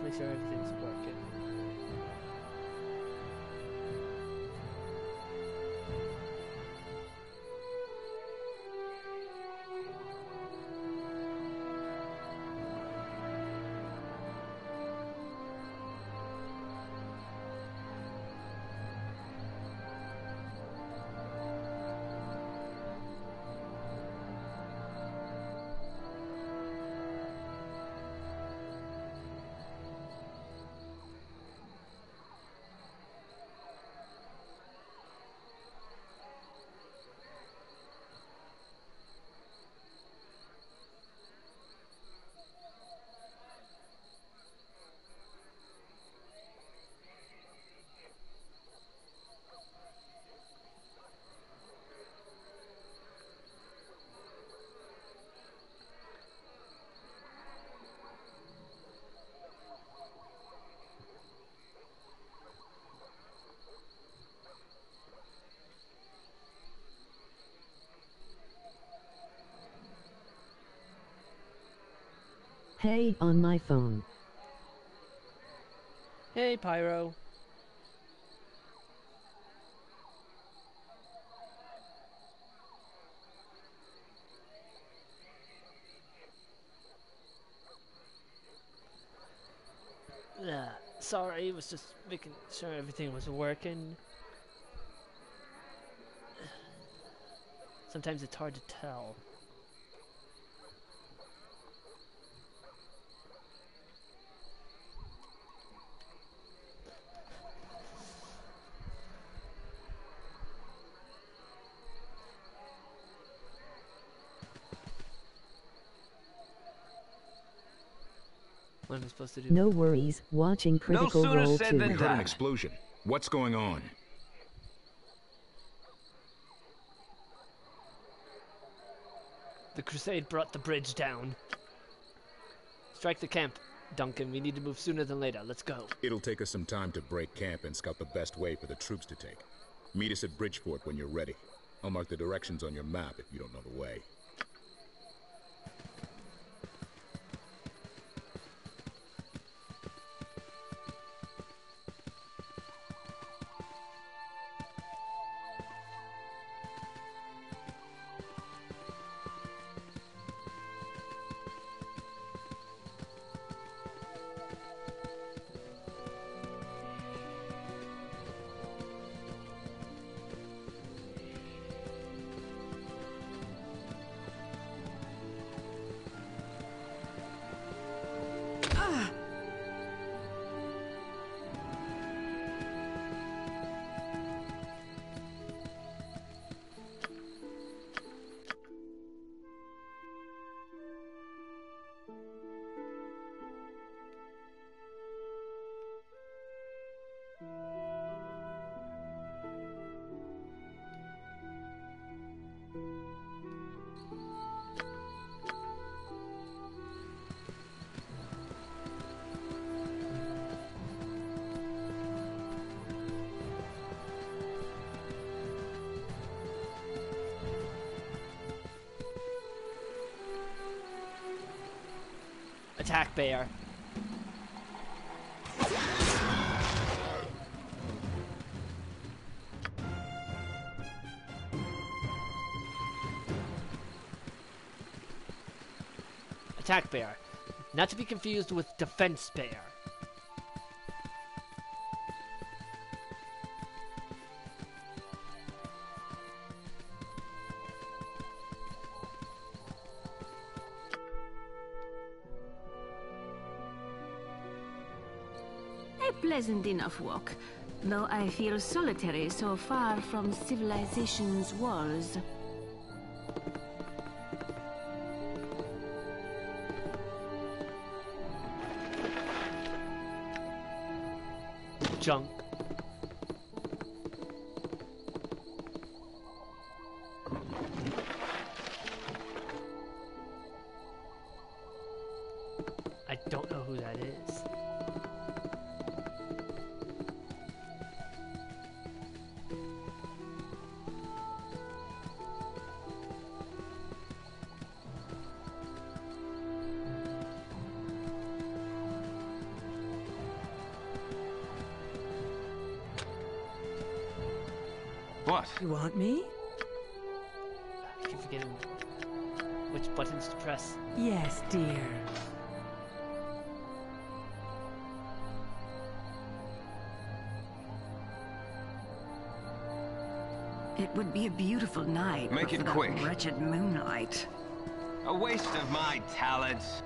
Let's make sure everything's working. Hey, on my phone. Hey, Pyro. Yeah, sorry, I was just making sure everything was working. Sometimes it's hard to tell. Supposed to do? No worries, watching Critical sooner Role said 2. than We heard an explosion. What's going on? The crusade brought the bridge down. Strike the camp, Duncan. We need to move sooner than later. Let's go. It'll take us some time to break camp and scout the best way for the troops to take. Meet us at Bridgefort when you're ready. I'll mark the directions on your map if you don't know the way. Bear. Attack bear. Not to be confused with defense bear. Pleasant enough walk, though I feel solitary so far from civilization's walls. Junk. You want me? I keep forgetting which buttons to press. Yes, dear. It would be a beautiful night. Make but it quick. Wretched moonlight. A waste of my talents.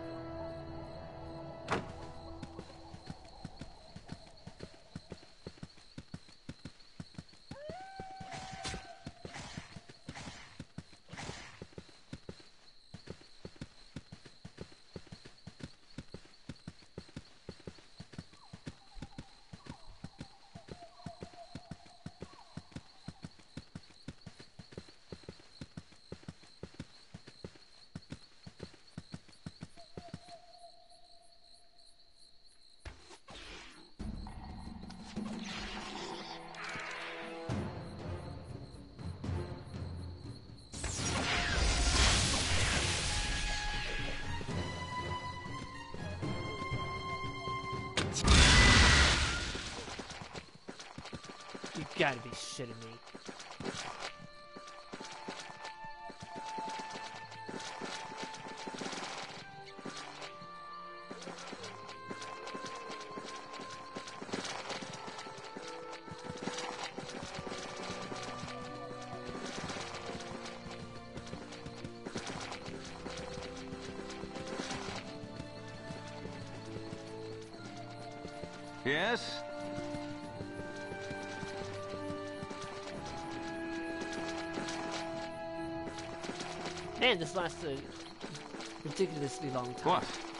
Lasts a ridiculously long time. What?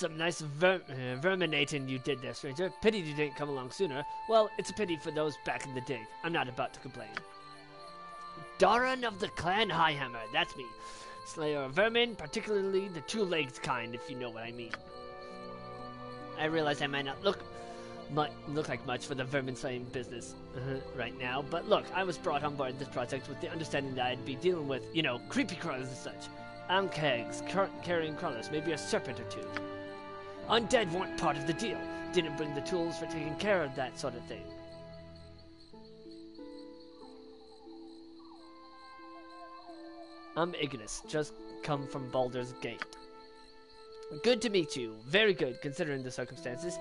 Some nice ver- uh, verminating you did there, stranger. Pity you didn't come along sooner. Well, it's a pity for those back in the dig. I'm not about to complain. Doran of the Clan Highhammer, that's me. Slayer of vermin, particularly the two-legged kind, if you know what I mean. I realize I might not look look like much for the vermin slaying business uh, right now, but look, I was brought on board this project with the understanding that I'd be dealing with, you know, creepy crawlers and such. Ankhegs, car- carrying crawlers, maybe a serpent or two. Undead weren't part of the deal. Didn't bring the tools for taking care of that sort of thing. I'm Ignis, just come from Baldur's Gate. Good to meet you. Very good, considering the circumstances.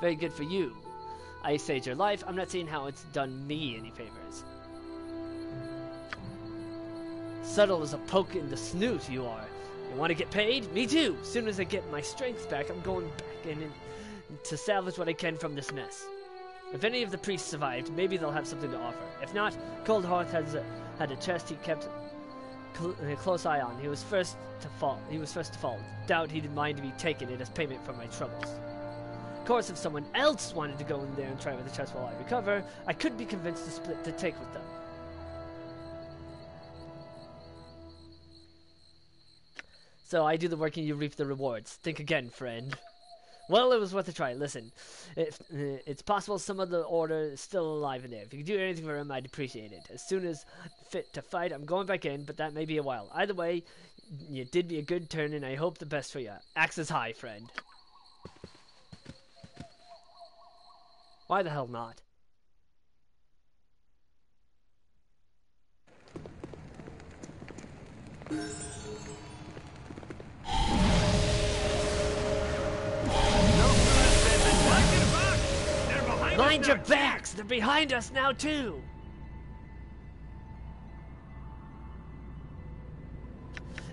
Very good for you. I saved your life. I'm not seeing how it's done me any favors. Subtle as a poke in the snoot, you are. You want to get paid? Me too. Soon as I get my strength back, I'm going back in and, to salvage what I can from this mess. If any of the priests survived, maybe they'll have something to offer. If not, Coldhearth has a, had a chest he kept a close eye on. He was first to fall. He was first to fall. Doubt he'd mind to be taking it as payment for my troubles. Of course, if someone else wanted to go in there and try with the chest while I recover, I could be convinced to split the take with them. So I do the work and you reap the rewards. Think again, friend. Well, it was worth a try. Listen, if uh, it's possible some of the order is still alive in there. If you could do anything for him, I'd appreciate it. As soon as fit to fight, I'm going back in, but that may be a while. Either way, you did me a good turn, and I hope the best for you. Axe is high, friend. Why the hell not? Mind your backs! They're behind us now too.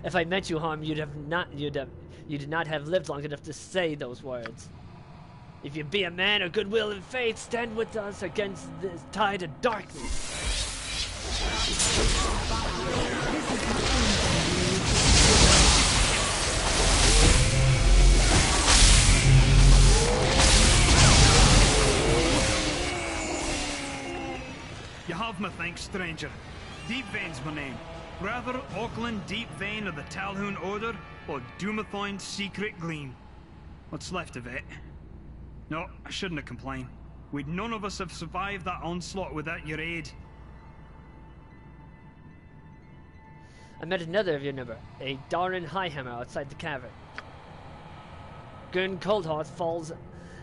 If I meant you harm, you'd have not you'd have you did not have lived long enough to say those words. If you be a man of goodwill and faith, stand with us against this tide of darkness. You have my thanks, stranger. Deep Vein's my name. Rather Auckland Deep Vein of the Talhoun Order, or Dumathoin's Secret Gleam. What's left of it? No, I shouldn't have complained. We'd none of us have survived that onslaught without your aid. I met another of your number, a Darren Highhammer outside the cavern. Gurn Coldhearth falls,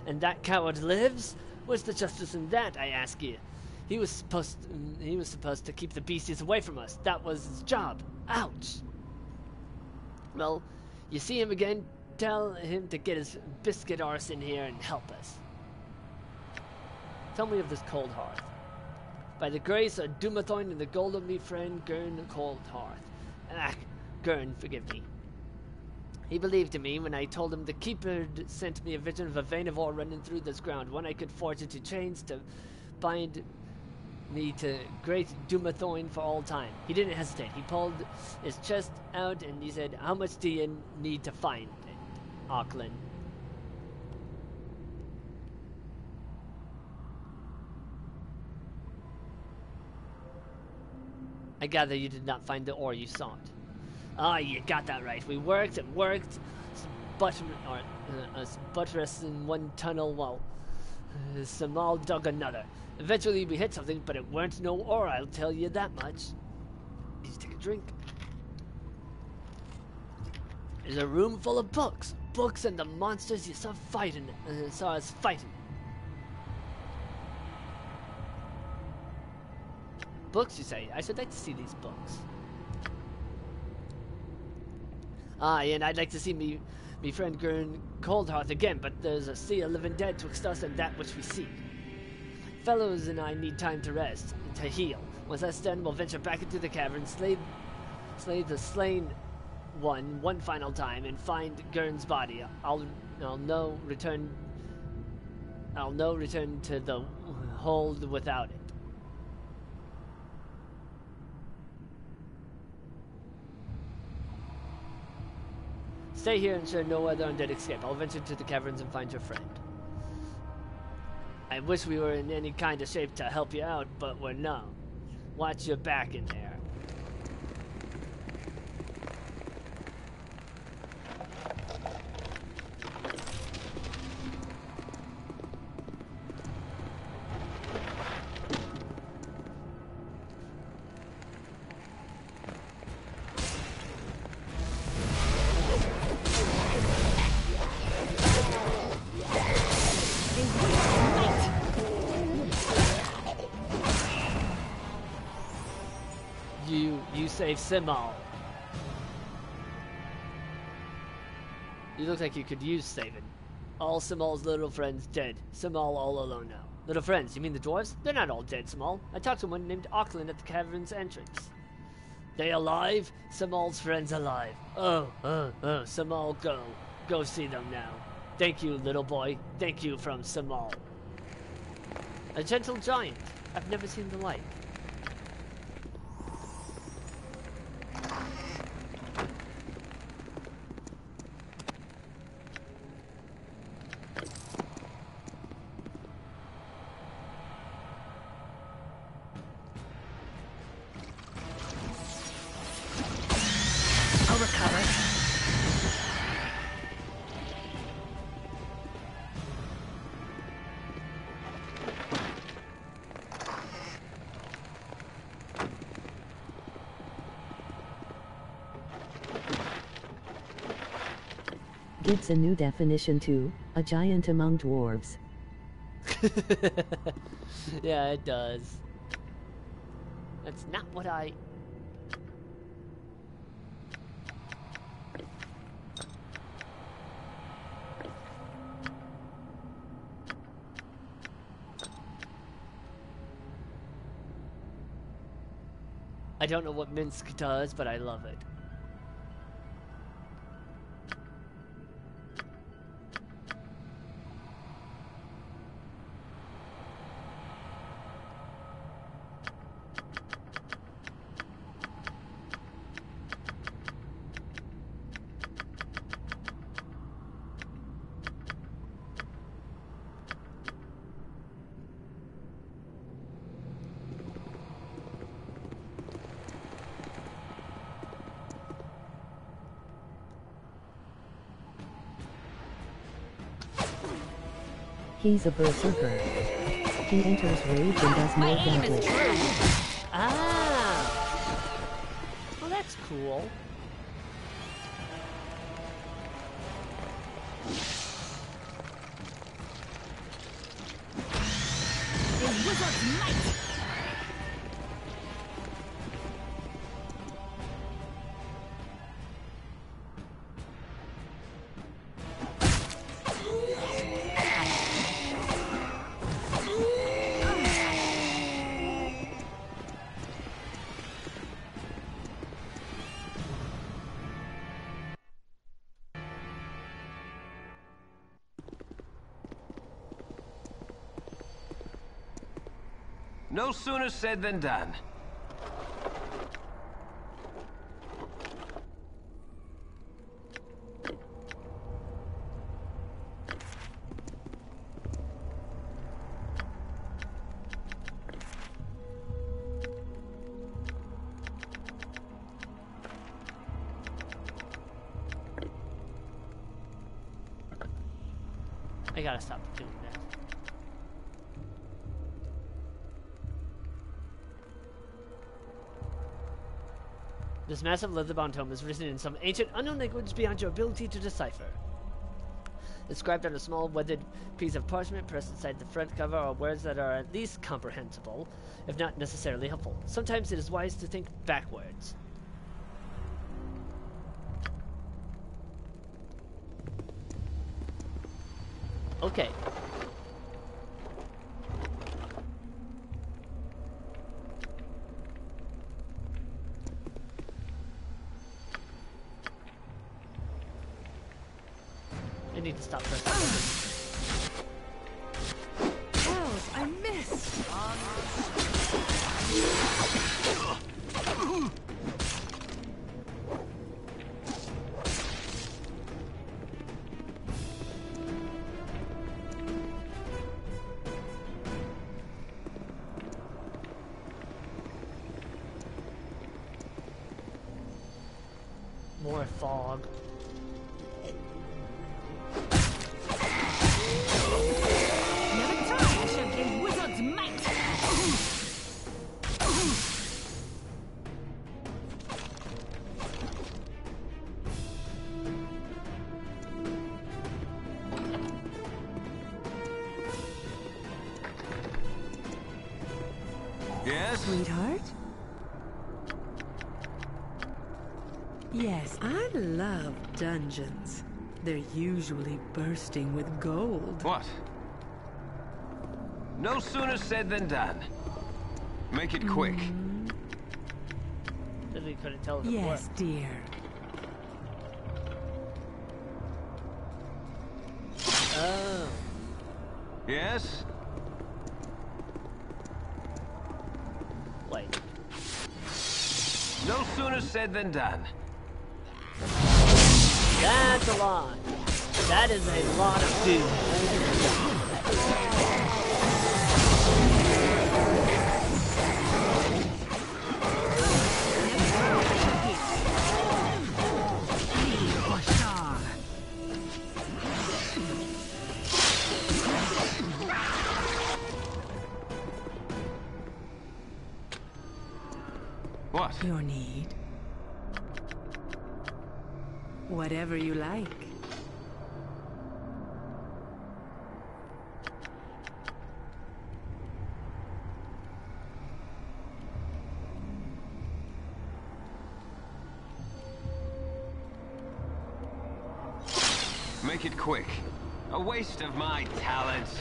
and that coward lives? Where's the justice in that, I ask you? He was supposed he was supposed to keep the beasties away from us. That was his job. Ouch. Well, you see him again, tell him to get his biscuit arse in here and help us. Tell me of this Coldhearth. By the grace of Dumathoin and the gold of me friend Gurn Cold Hearth. Ah, Gurn, forgive me. He believed in me when I told him the Keeper sent me a vision of a vein of ore running through this ground, one I could forge into chains to bind me to great Dumathoin for all time. He didn't hesitate. He pulled his chest out and he said, How much do you need to find it, Auckland? I gather you did not find the ore you sought. Ah, you got that right. We worked and worked, but or, uh, us buttress in one tunnel while uh, Samal dug another. Eventually, we hit something, but it weren't no ore. I'll tell you that much. To take a drink. There's a room full of books, books and the monsters you saw fighting, uh, saw us fighting. Books, you say? I should like to see these books. Aye, and I'd like to see me, me friend Gurn Coldhearth again, but there's a sea of living dead twixt us and that which we seek. Fellows and I need time to rest, to heal. Once that's done, we'll venture back into the cavern, slay, slay the slain one one final time, and find Gurn's body. I'll, I'll know return. I'll know return to the hold without it. Stay here and ensure no other undead escape. I'll venture to the caverns and find your friend. I wish we were in any kind of shape to help you out, but we're not. Watch your back in there. Simal. You look like you could use saving. All Simal's little friends dead. Simal all alone now. Little friends, you mean the dwarves? They're not all dead, Simal. I talked to one named Auckland at the cavern's entrance. They alive? Simal's friends alive. Oh, oh, oh, Simal, go. Go see them now. Thank you, little boy. Thank you from Simal. A gentle giant. I've never seen the like. Gets a new definition too, a giant among dwarves. yeah, it does. That's not what I. I don't know what Minsc does, but I love it. He's a berserker. He enters rage and does My is damage. Ah! Well, that's cool. A wizard's might. No sooner said than done. This massive leather-bound tome is written in some ancient, unknown language beyond your ability to decipher. Inscribed on a small weathered piece of parchment pressed inside the front cover are words that are at least comprehensible, if not necessarily helpful. Sometimes it is wise to think backwards. Okay. Dungeons. They're usually bursting with gold. What? No sooner said than done. Make it quick. Literally couldn't tell if Yes, worked. dear. Oh. Yes? Wait. No sooner said than done. Lot. That is a lot of dude. Waste of my talents.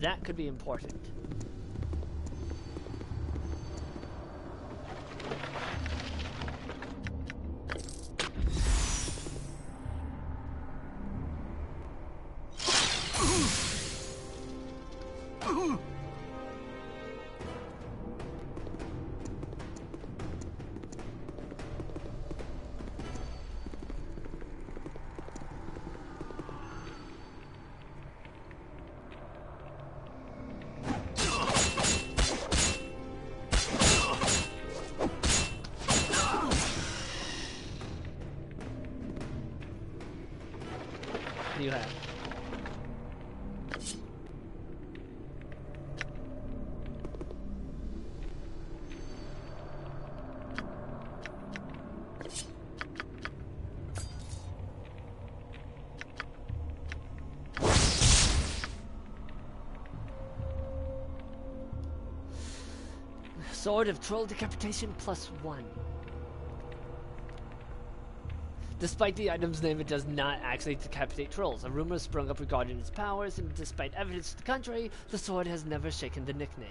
That could be important. Sword of Troll Decapitation plus one. Despite the item's name, it does not actually decapitate trolls. A rumor sprung up regarding its powers, and despite evidence to the contrary, the sword has never shaken the nickname.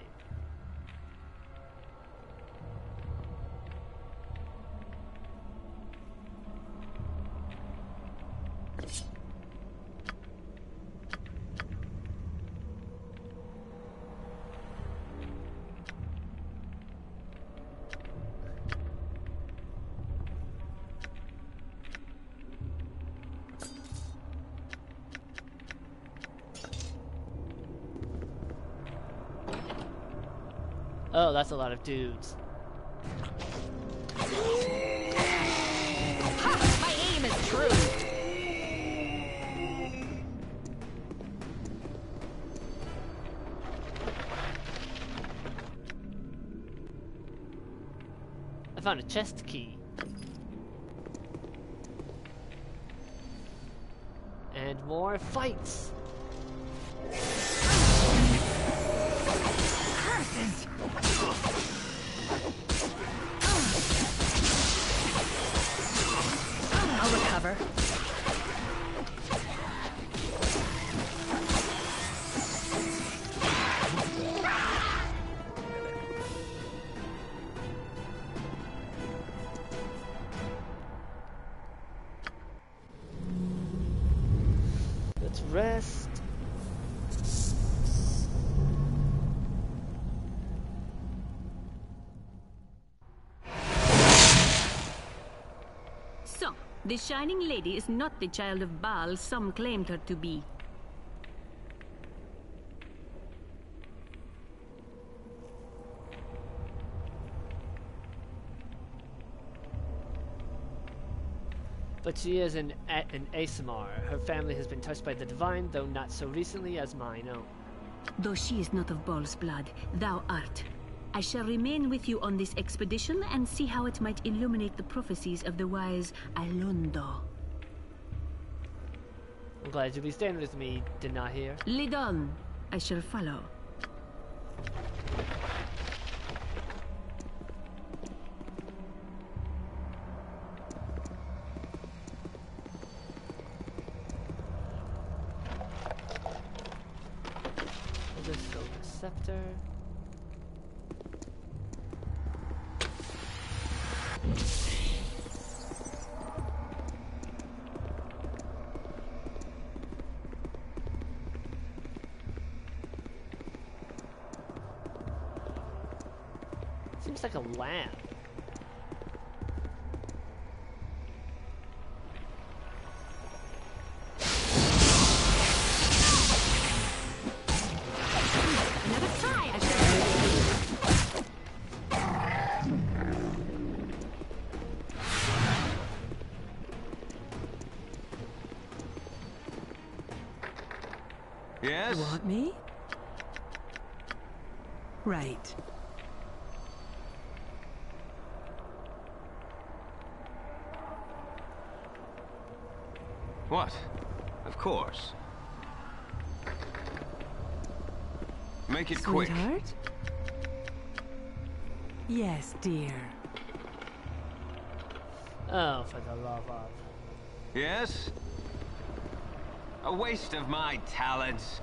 That's a lot of dudes. My aim is true. I found a chest key. The Shining Lady is not the child of Baal some claimed her to be. But she is an, an Aasimar. Her family has been touched by the divine, though not so recently as mine own. Though she is not of Baal's blood, thou art. I shall remain with you on this expedition and see how it might illuminate the prophecies of the wise Alaundo. I'm glad you'll be staying with me, Dynaheir. Lead on. I shall follow. We'll just go the scepter. Seems like a lamp. Another try. I shall. Yes? Want me? Right. What? Of course. Make it quick. Sweetheart? Yes, dear. Oh, for the love of. Yes? A waste of my talents.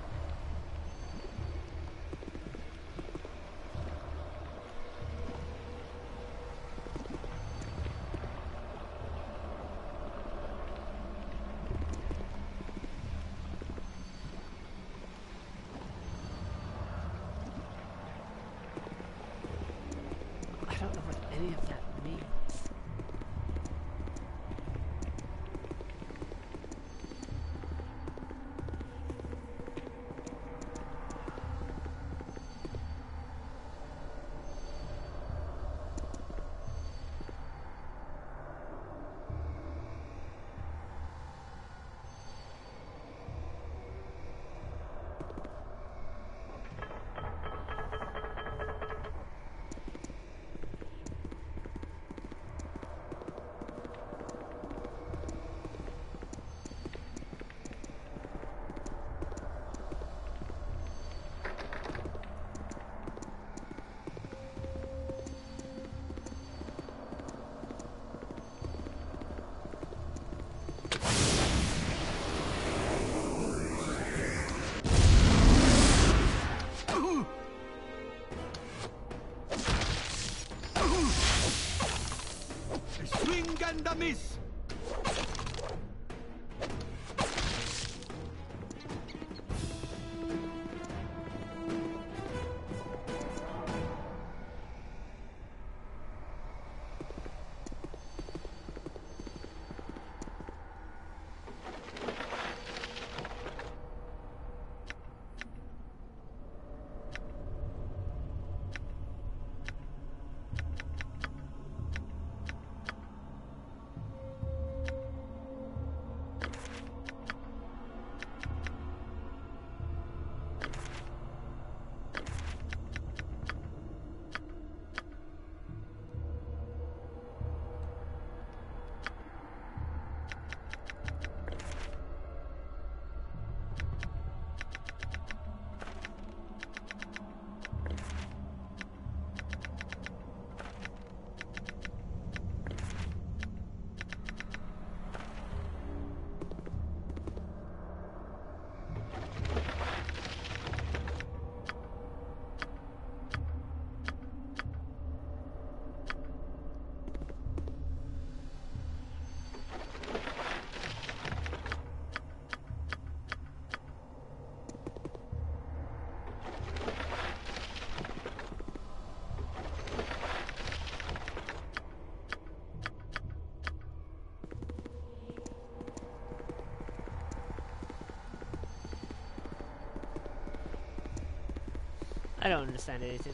I don't understand anything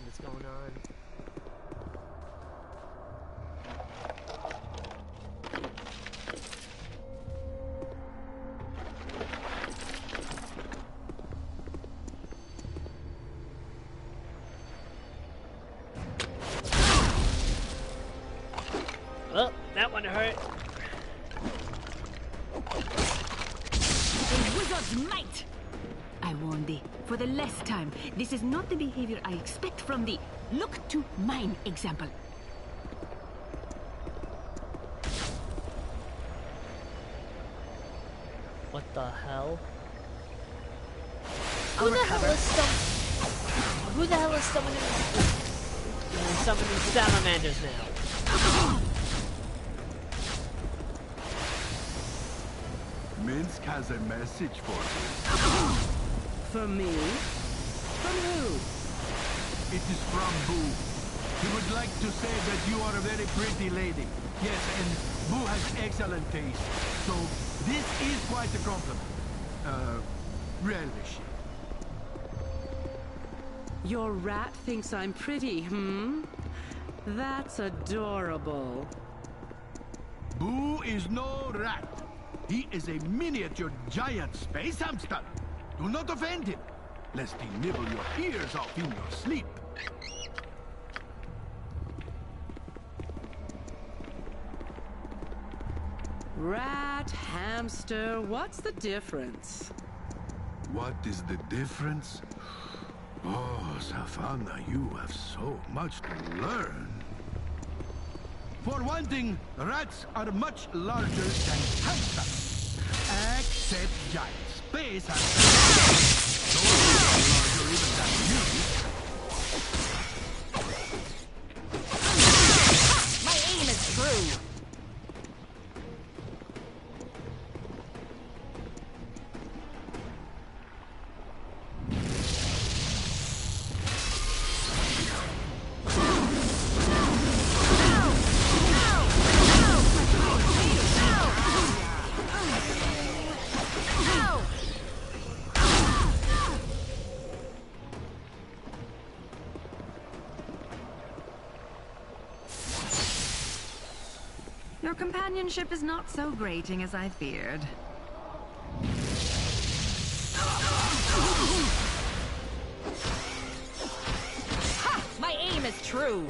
time, this is not the behavior I expect from thee. Look to mine example. What the hell? Who the hell is some? Who the hell is summoning? Uh, summoning salamanders now? Minsc has a message for you. For me? From who? It is from Boo. He would like to say that you are a very pretty lady. Yes, and Boo has excellent taste. So, this is quite a compliment. Uh, relish it. Your rat thinks I'm pretty, hmm? That's adorable. Boo is no rat. He is a miniature giant space hamster. Do not offend him, lest he nibble your ears off in your sleep. Rat, hamster, what's the difference? What is the difference? Oh, Safana, you have so much to learn. For one thing, rats are much larger than hamsters. Except giant space companionship is not so grating as I feared. Ha! My aim is true!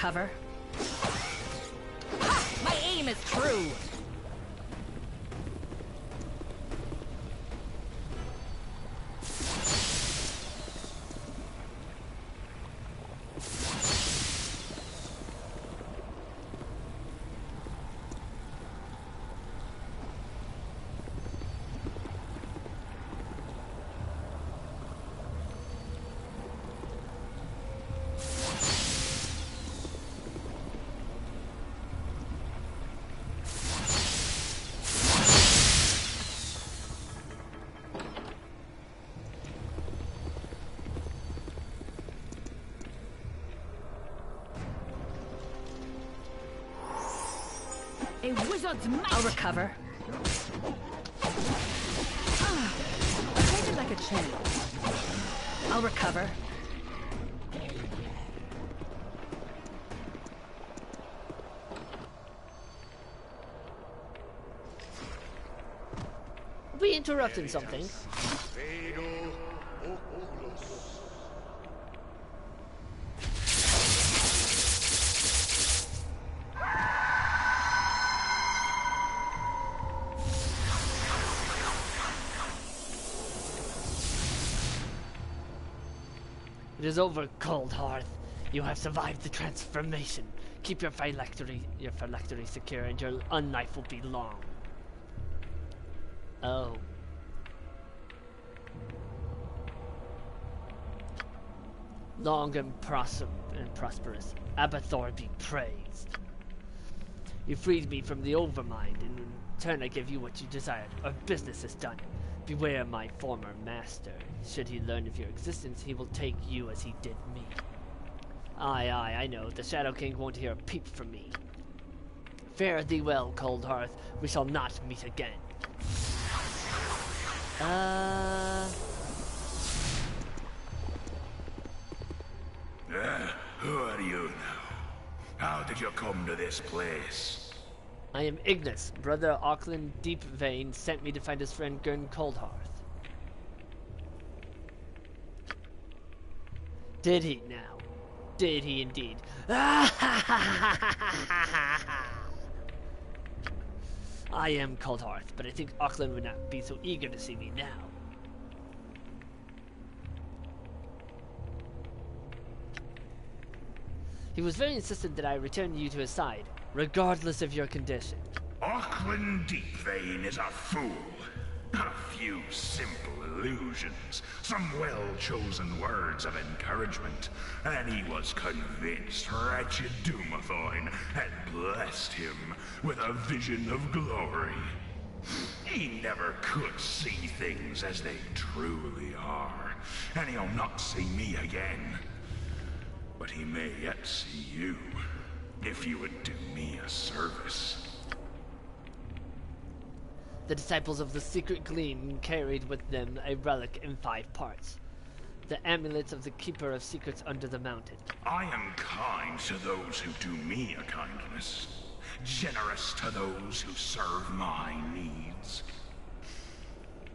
Pattern. A wizard's might. I'll recover. Ah, take it like a champ. I'll recover. We interrupting something. Is over, Coldhearth. You have survived the transformation. Keep your phylactery, your phylactery secure, and your unknife will be long. Oh. Long and, pros- and prosperous. Abathor be praised. You freed me from the Overmind, and in turn I give you what you desired. Our business is done. Beware my former master. Should he learn of your existence, he will take you as he did me. Aye, aye, I know. The Shadow King won't hear a peep from me. Fare thee well, Coldhearth. We shall not meet again. Uh... Ah, who are you now? How did you come to this place? I am Ignis. Brother Auckland Deepvein sent me to find his friend Gurn Coldhearth. Did he now? Did he indeed? I am Coldhearth, but I think Auckland would not be so eager to see me now. He was very insistent that I return you to his side, regardless of your condition. Auckland Deepvein is a fool. A few simple illusions, some well-chosen words of encouragement, and he was convinced wretched Dumathoin had blessed him with a vision of glory. He never could see things as they truly are, and he'll not see me again. But he may yet see you, if you would do me a service. The disciples of the Secret Gleam carried with them a relic in five parts. The amulet of the Keeper of Secrets under the mountain. I am kind to those who do me a kindness, generous to those who serve my needs.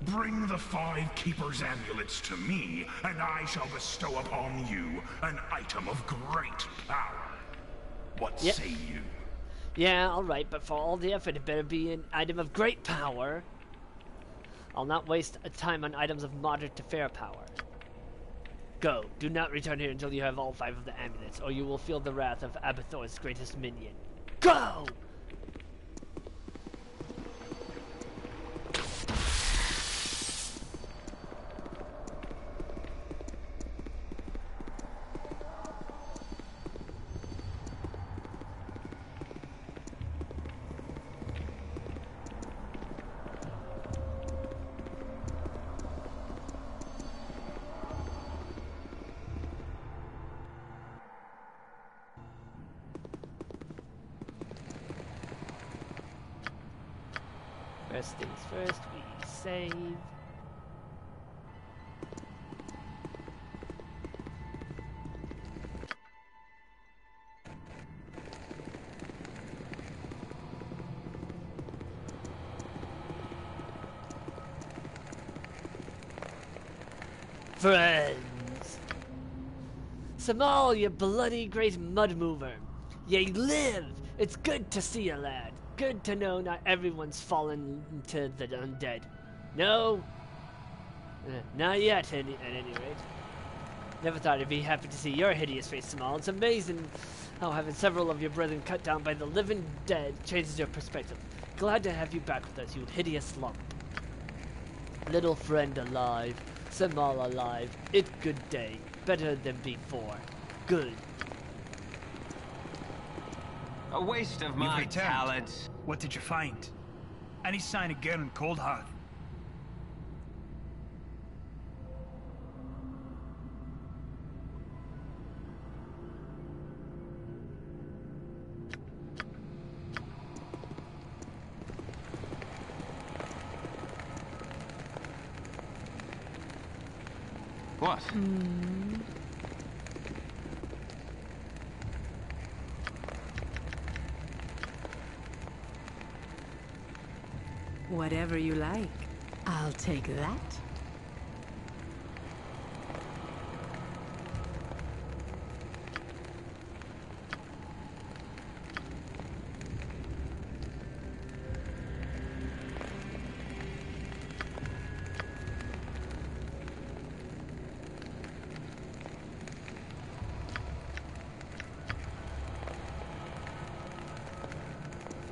Bring the five Keeper's amulets to me, and I shall bestow upon you an item of great power. What Yep. say you? Yeah, alright, but for all the effort, it better be an item of great power. I'll not waste a time on items of moderate to fair power. Go. Do not return here until you have all five of the amulets, or you will feel the wrath of Abathor's greatest minion. Go! First things first, we save. Friends. Samal, you bloody great mud mover. Ye live! It's good to see you, lad. Good to know not everyone's fallen to the undead. No, uh, not yet, at any, at any rate. Never thought I'd be happy to see your hideous face, Samal. It's amazing how having several of your brethren cut down by the living dead changes your perspective. Glad to have you back with us, you hideous lump. Little friend alive, Samal alive. It good day. Better than before. Good. A waste of You've my returned. talents. What did you find? Any sign of Garen Coldhearth? What? Hmm. Whatever you like. I'll take that.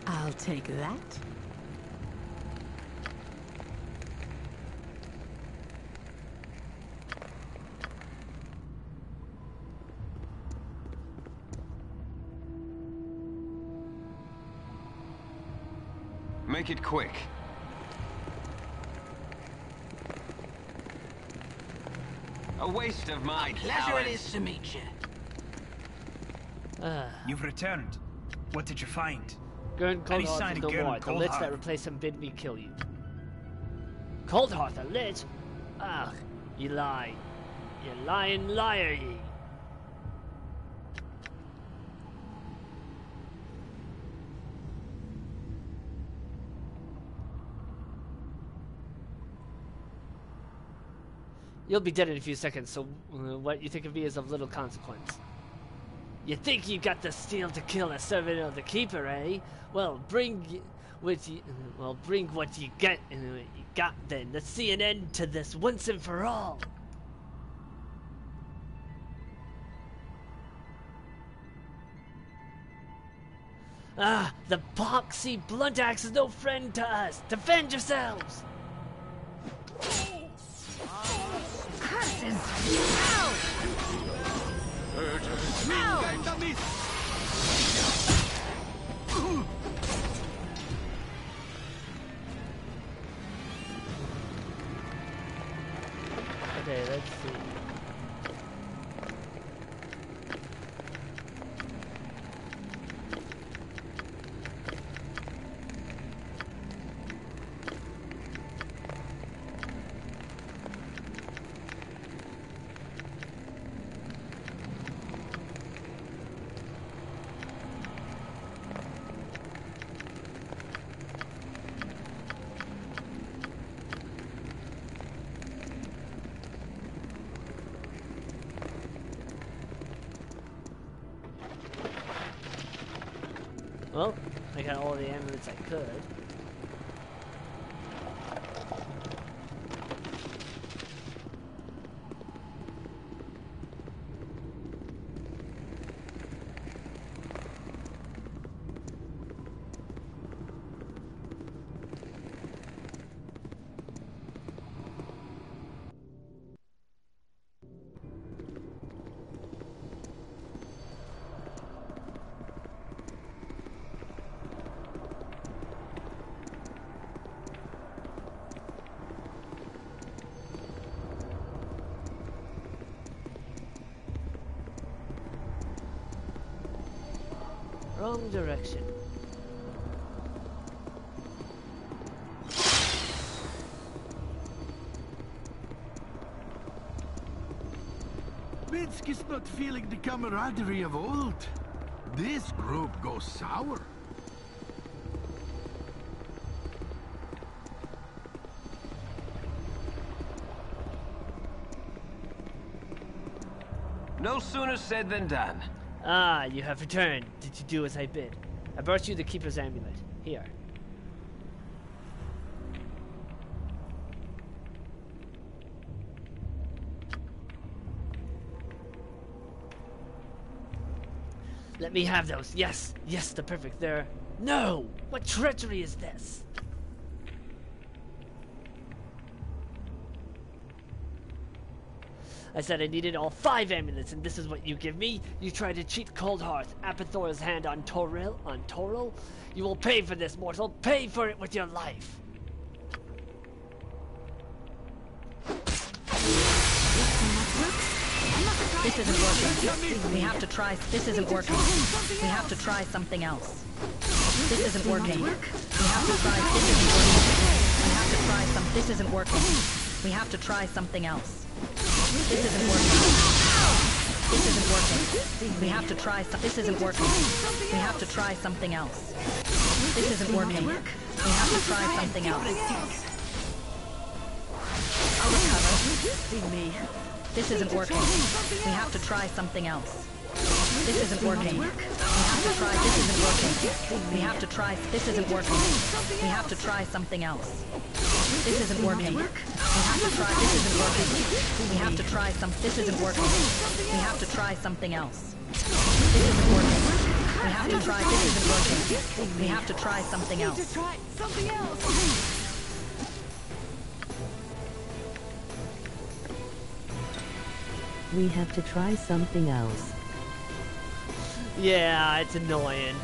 I'll take that. Make it quick. A waste of my Pleasure it talents. is to meet you. Ah. You've returned. What did you find? Gurn Any Coldhearth sign is of no Garen more. The lich that replaced him bid me kill you. Coldhearth, the lich? Ah, you lie. You lying liar, ye. You'll be dead in a few seconds, so uh, what you think of me is of little consequence. You think you got the steel to kill a servant of the keeper, eh? Well, bring what you well bring what you get and what you got then. Let's see an end to this once and for all. Ah, the poxy blunt axe is no friend to us. Defend yourselves. Ow! Ow! Got all the amulets I could. Direction. Minsc is not feeling the camaraderie of old. This group goes sour. No sooner said than done. Ah, you have returned. Did you do as I bid? I brought you the Keeper's Amulet. Here. Let me have those. Yes, yes, the perfect. There. No! What treachery is this? I said I needed all five amulets, and this is what you give me? You try to cheat Coldhearth, Abathor's hand on Toril, on Toril? You will pay for this, mortal. Pay for it with your life. This isn't working. We have to try. This isn't working. We have to try something else. This isn't working. We have to try. This isn't working. We have to try some. This isn't working. We have to try something else. This isn't working. This isn't working. We have to try some. This isn't working. We have to try something else. This isn't working. We have to try something else. I'll recover. This isn't working. We have to try something else. This isn't working. We have to try. This isn't working. We have to try. This isn't working. We have to try something else. This isn't working. We have to try. This isn't working. We have to try some. This isn't working. We have to try something else. This isn't working. We have to try. This isn't working. We have to try something else. Something else. We have to try something else. Yeah, it's annoying.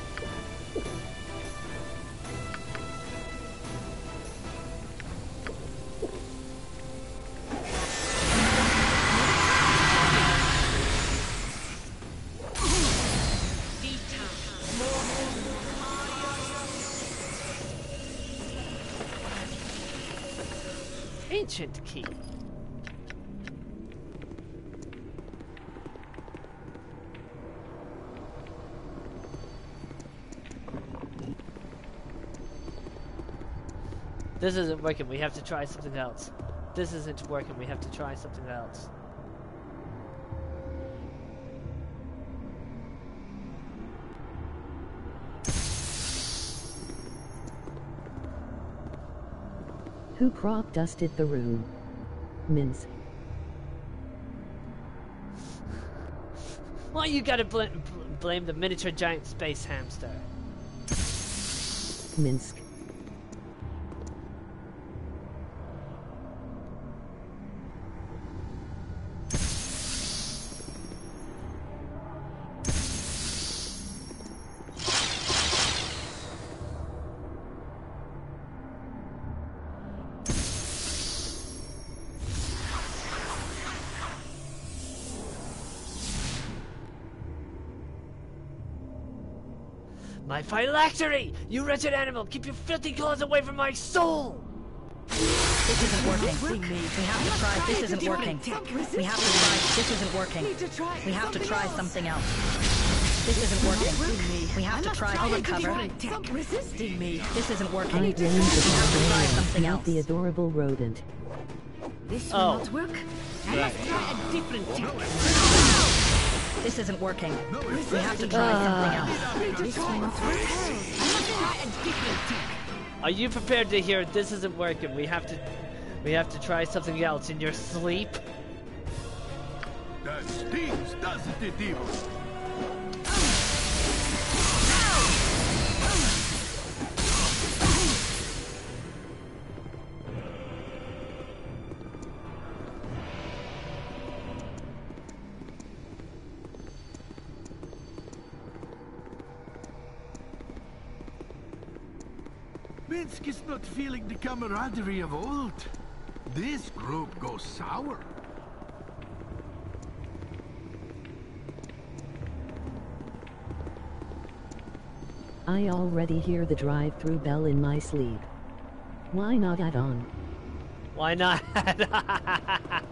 This isn't working, we have to try something else. This isn't working, we have to try something else. Who crop dusted the room? Minsc. Why you gotta bl bl blame the miniature giant space hamster? Minsc. Phylactery! You wretched animal! Keep your filthy claws away from my soul! This isn't working. We have to try. This isn't working. We have to try. This isn't working. We have to try something else. This isn't working. We have to try. I'll recover. resisting me. This isn't working. We have to try something not else. the adorable rodent. This Oh. will not work. I must try a different technique. This isn't working. We have to try something else. This will not work. I must try a different technique. Are you prepared to hear this isn't working? We have to we have to try something else in your sleep? That stings, doesn't it, Evil? Is not feeling the camaraderie of old. This group goes sour. I already hear the drive-through bell in my sleep. Why not add on? Why not?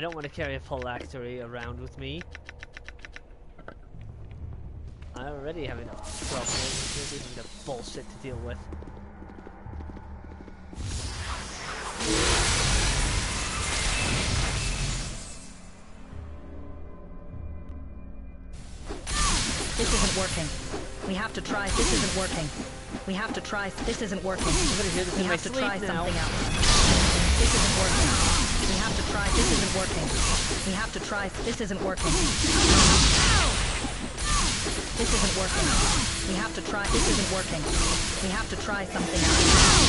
I don't want to carry a phylactery around with me. I already have enough trouble with even the bullshit to deal with. This isn't working. We have to try. This isn't working. We have to try. This isn't working. We have to try something else. This isn't working. Try. This isn't working. We have to try. This isn't working. This isn't working. We have to try. This isn't working. We have to try something else.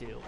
Do.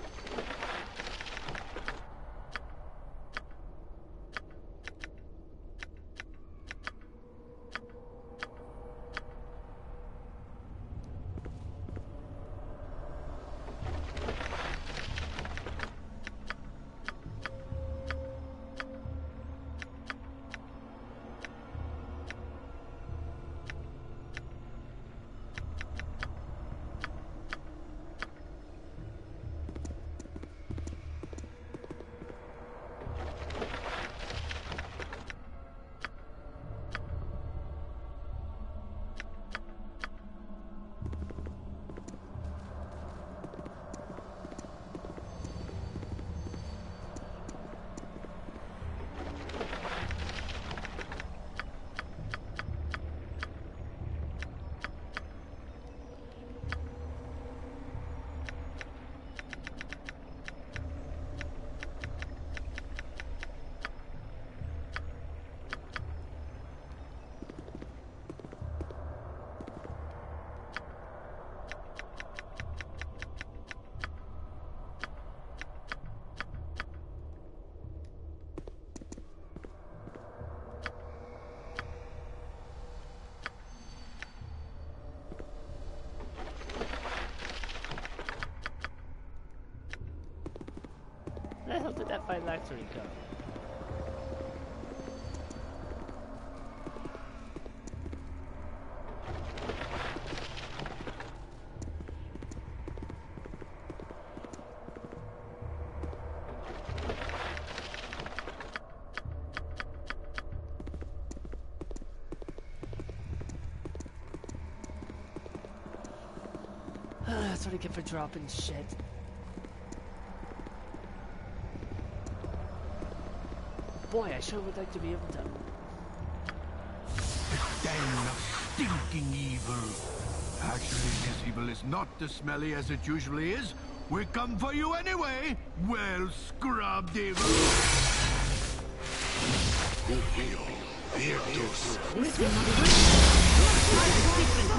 Where the did that? That's what I get for dropping shit. Boy, I sure would like to be able to. Den of stinking evil. Actually, this evil is not as smelly as it usually is. We come for you anyway. Well scrubbed evil.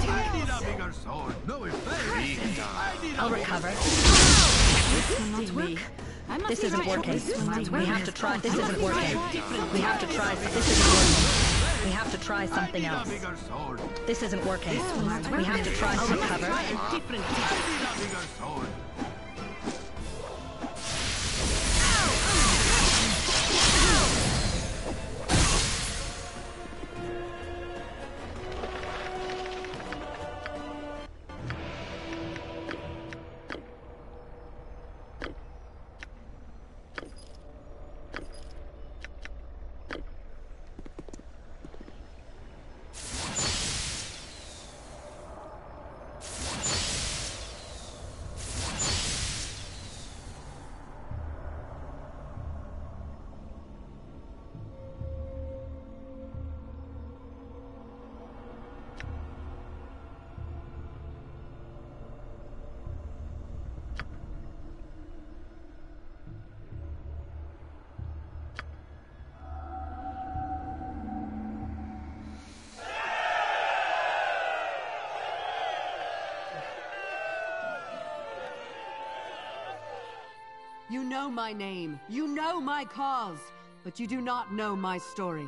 I need a bigger sword. No effect. I need a I'll recover. This isn't working. We have to try. This isn't working. We have to try. This isn't working. We have to try something else. This isn't working. We have to try to recover. Know my name. You know my cause. But you do not know my story.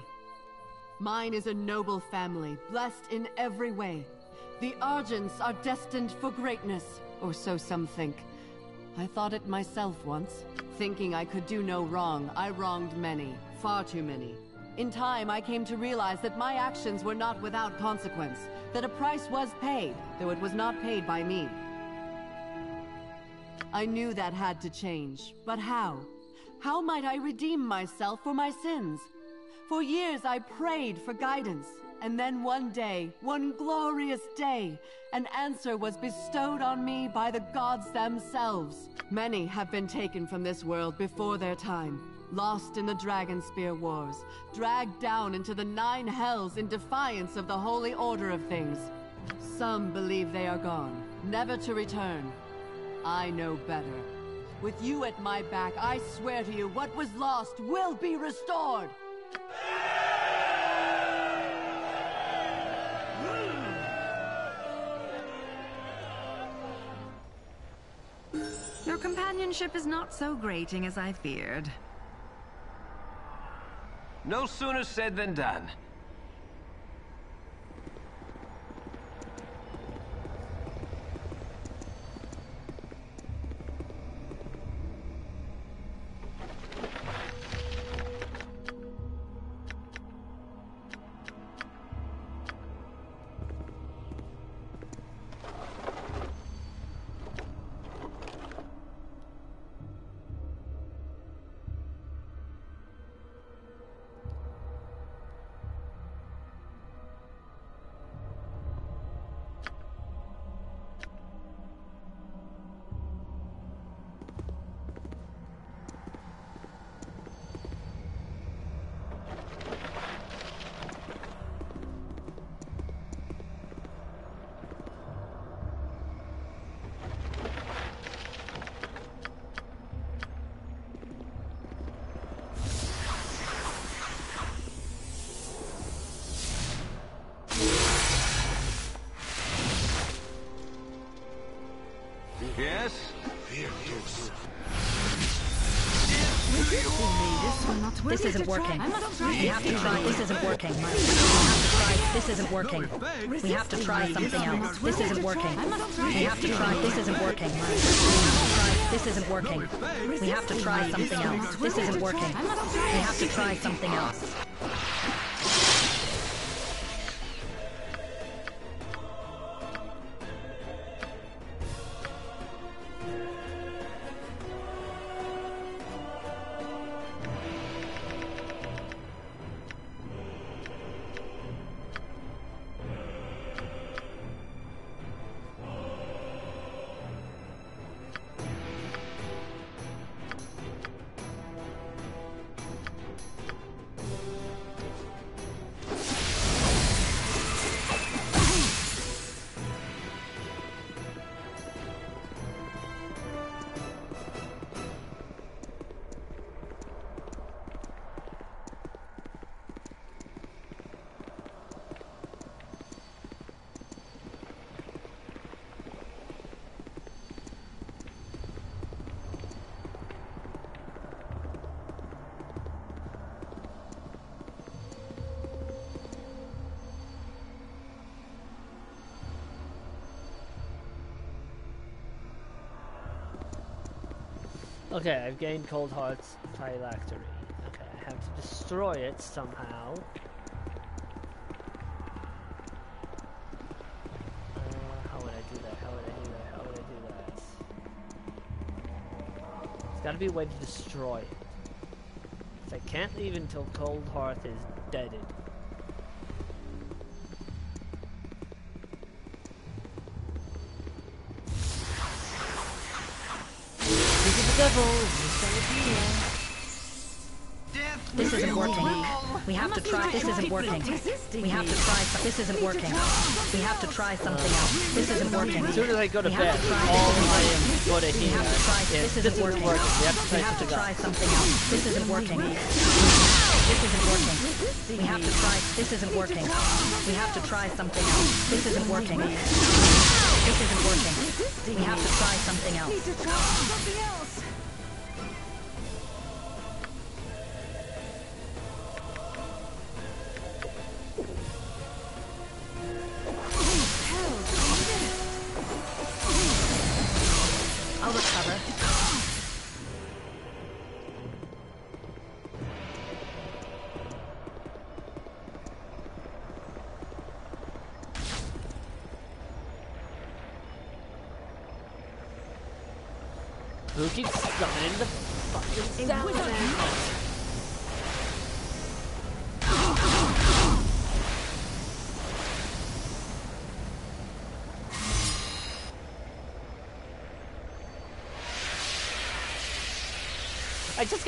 Mine is a noble family, blessed in every way. The Argents are destined for greatness, or so some think. I thought it myself once. Thinking I could do no wrong, I wronged many, far too many. In time, I came to realize that my actions were not without consequence, that a price was paid, though it was not paid by me. I knew that had to change, but how? How might I redeem myself for my sins? For years I prayed for guidance, and then one day, one glorious day, an answer was bestowed on me by the gods themselves. Many have been taken from this world before their time, lost in the Dragonspear Wars, dragged down into the Nine Hells in defiance of the holy order of things. Some believe they are gone, never to return. I know better. With you at my back, I swear to you, what was lost will be restored! Your companionship is not so grating as I feared. No sooner said than done. To try. This isn't working. We have to try. This isn't working. We have to try something else. This isn't working. We have to try. This isn't working. We have to try. This isn't working. We have to try something else. This isn't working. We have to try something else. Okay, I've gained Coldhearth's phylactery. Okay, I have to destroy it somehow. Uh, how would I do that? How would I do that? How would I do that? There's gotta be a way to destroy it. I can't leave until Coldhearth is deaded. To try. This isn't working. We have to try. some- This isn't working. We have to try something else. This isn't working. As soon as I go to We bed, have to try. all I am working. going to We hear have to try. is, This this isn't isn't working. working. We have to try have to something try else. something else. This isn't working. This isn't working. We have to try. This isn't working. We have to try something else. This isn't working. This isn't working. We have to try something else.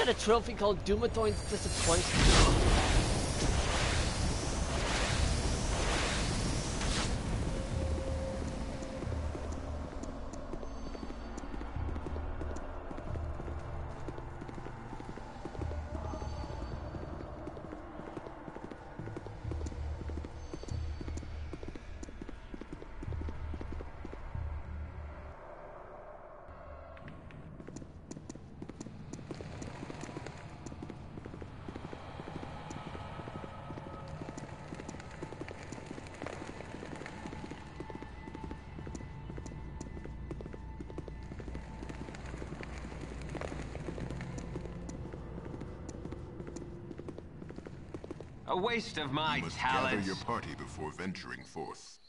A trophy called Dumathoin's Disappointment. A waste of my you must talents. gather your party before venturing forth.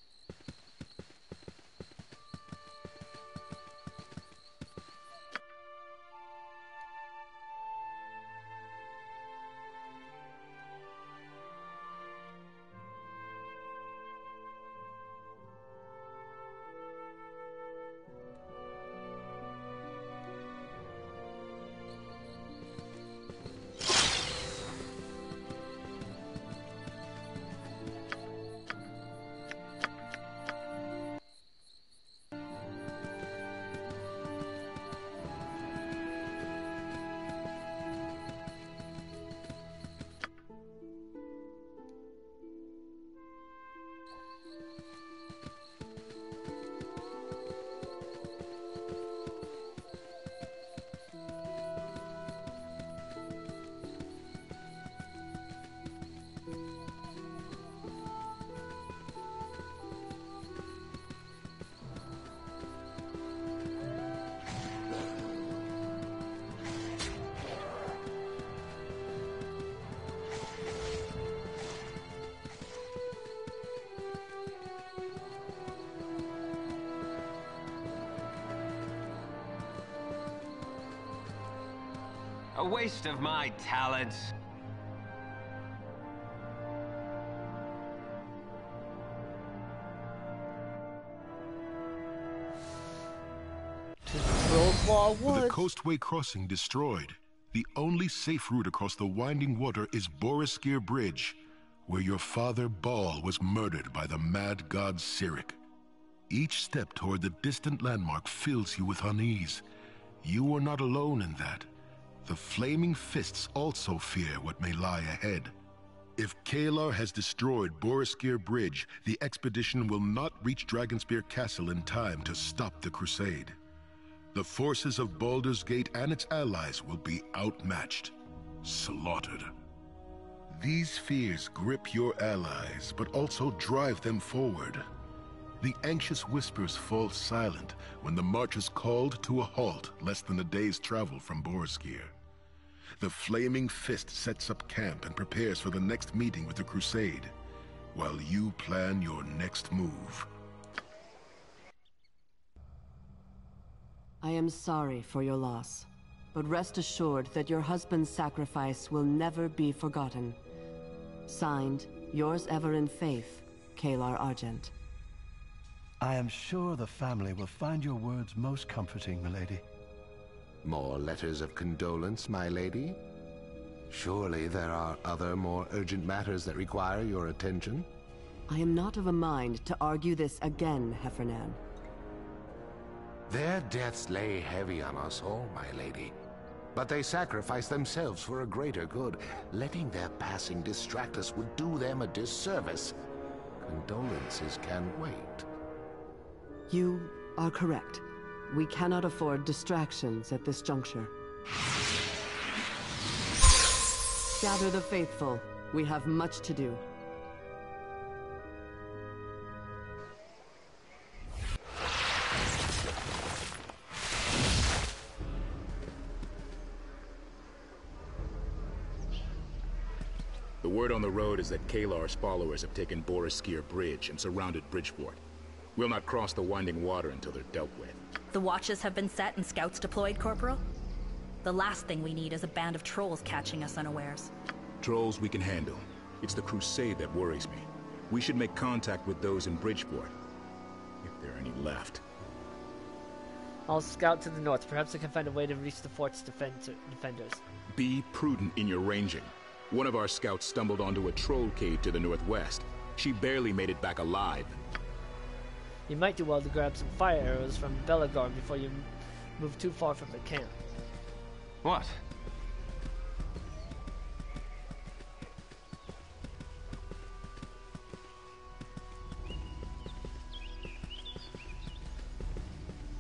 A waste of my talents. With the Coastway Crossing destroyed, the only safe route across the winding water is Boareskyr Bridge, where your father Baal was murdered by the mad god Cyric. Each step toward the distant landmark fills you with unease. You are not alone in that. The Flaming Fists also fear what may lie ahead. If Caelar has destroyed Boareskyr Bridge, the expedition will not reach Dragonspear Castle in time to stop the crusade. The forces of Baldur's Gate and its allies will be outmatched, slaughtered. These fears grip your allies, but also drive them forward. The anxious whispers fall silent when the march is called to a halt less than a day's travel from Boareskyr. The Flaming Fist sets up camp and prepares for the next meeting with the Crusade, while you plan your next move. I am sorry for your loss, but rest assured that your husband's sacrifice will never be forgotten. Signed, yours ever in faith, Caelar Argent. I am sure the family will find your words most comforting, milady. More letters of condolence, my lady? Surely there are other more urgent matters that require your attention? I am not of a mind to argue this again, Hephernaan. Their deaths lay heavy on us all, my lady. But they sacrificed themselves for a greater good. Letting their passing distract us would do them a disservice. Condolences can wait. You are correct. We cannot afford distractions at this juncture. Gather the faithful. We have much to do. The word on the road is that Caelar's followers have taken Boareskyr Bridge and surrounded Bridgefort. We'll not cross the winding water until they're dealt with. The watches have been set and scouts deployed, Corporal? The last thing we need is a band of trolls catching us unawares. Trolls we can handle. It's the crusade that worries me. We should make contact with those in Bridgefort. If there are any left. I'll scout to the north. Perhaps I can find a way to reach the fort's defend defenders. Be prudent in your ranging. One of our scouts stumbled onto a troll cave to the northwest. She barely made it back alive. You might do well to grab some fire arrows from Belagorn before you move too far from the camp. What?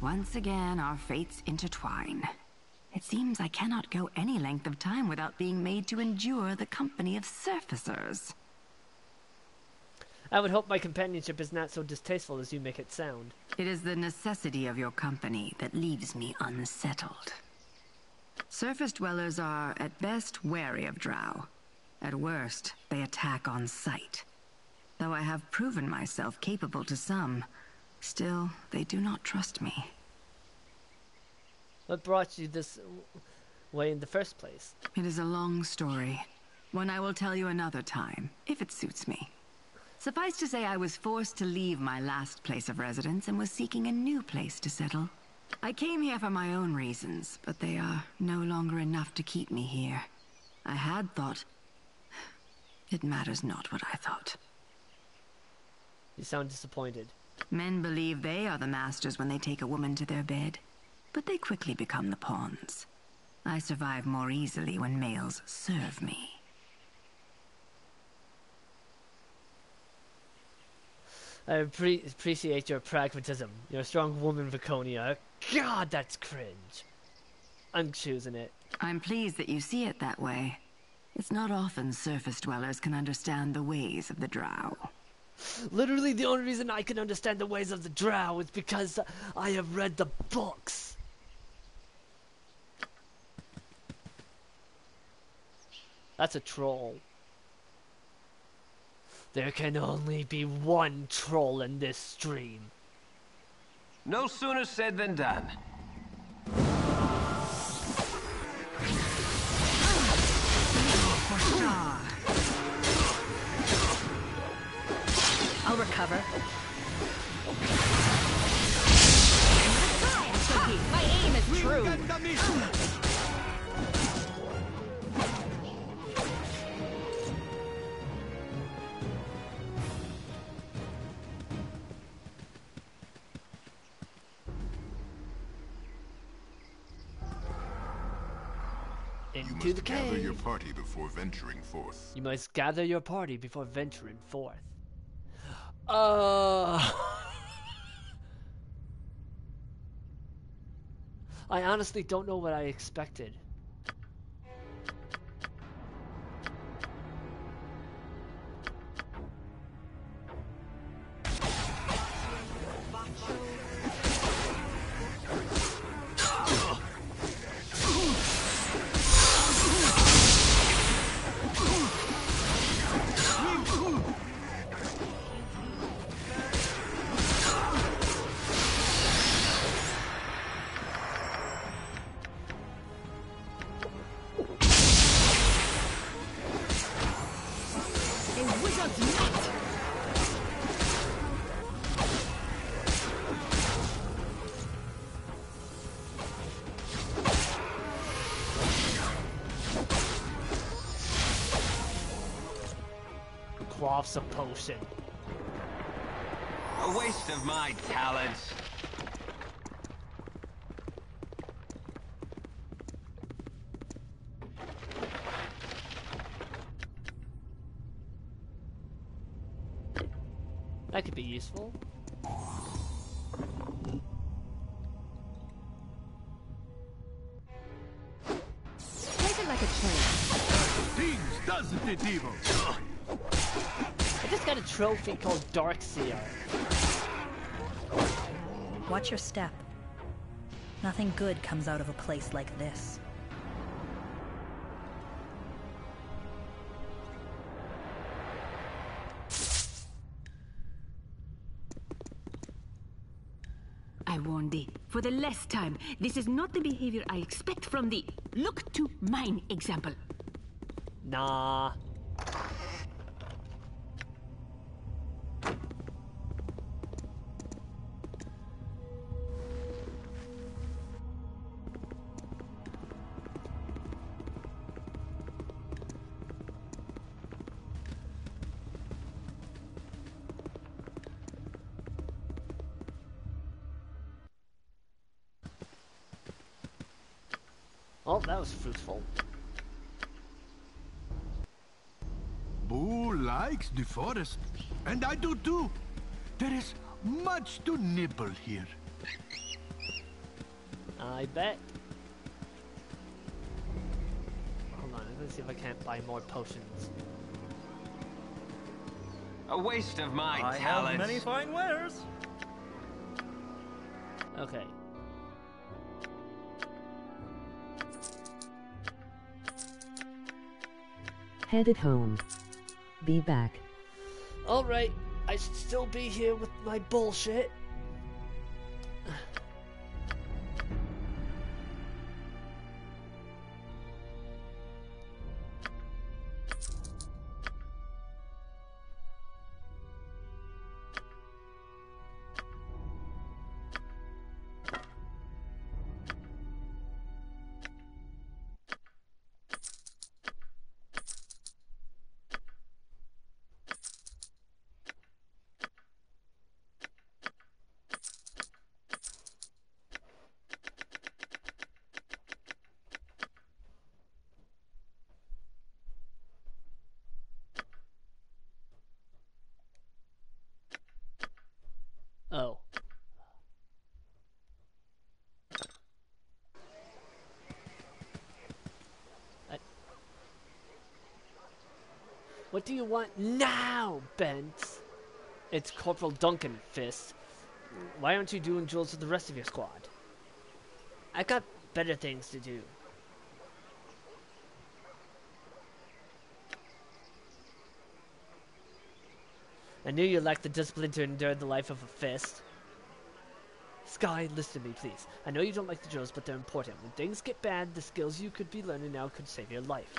Once again, our fates intertwine. It seems I cannot go any length of time without being made to endure the company of surfacers. I would hope my companionship is not so distasteful as you make it sound. It is the necessity of your company that leaves me unsettled. Surface dwellers are, at best, wary of drow. At worst, they attack on sight. Though I have proven myself capable to some, still, they do not trust me. What brought you this way in the first place? It is a long story. One I will tell you another time, if it suits me. Suffice to say I was forced to leave my last place of residence and was seeking a new place to settle. I came here for my own reasons, but they are no longer enough to keep me here. I had thought... It matters not what I thought. You sound disappointed. Men believe they are the masters when they take a woman to their bed, but they quickly become the pawns. I survive more easily when males serve me. I pre appreciate your pragmatism. You're a strong woman, Viconia. God, that's cringe. I'm choosing it. I'm pleased that you see it that way. It's not often surface dwellers can understand the ways of the drow. Literally, the only reason I can understand the ways of the drow is because I have read the books. That's a troll. There can only be one troll in this stream. No sooner said than done. I'll recover. My aim is true. Into the cave. Gather your party before venturing forth. You must gather your party before venturing forth. Uh. I honestly don't know what I expected. Quaffs a. A waste of my talents. That could be useful. Take it like a champ. Stings, doesn't it, evil? Trophy called Darkseer. Watch your step. Nothing good comes out of a place like this. I warned thee. For the last time, this is not the behavior I expect from thee. Look to mine example. Nah. Oh, that was fruitful. Boo likes the forest, and I do too. There is much to nibble here. I bet. Hold on, let's see if I can't buy more potions. A waste of my I talents. have many fine wares. Okay. Headed home. Be back. Alright, I should still be here with my bullshit. Do you want now, Bent? It's Corporal Duncan, Fist. Why aren't you doing drills with the rest of your squad? I got better things to do. I knew you lacked the discipline to endure the life of a fist. Skie, listen to me, please. I know you don't like the drills, but they're important. When things get bad, the skills you could be learning now could save your life.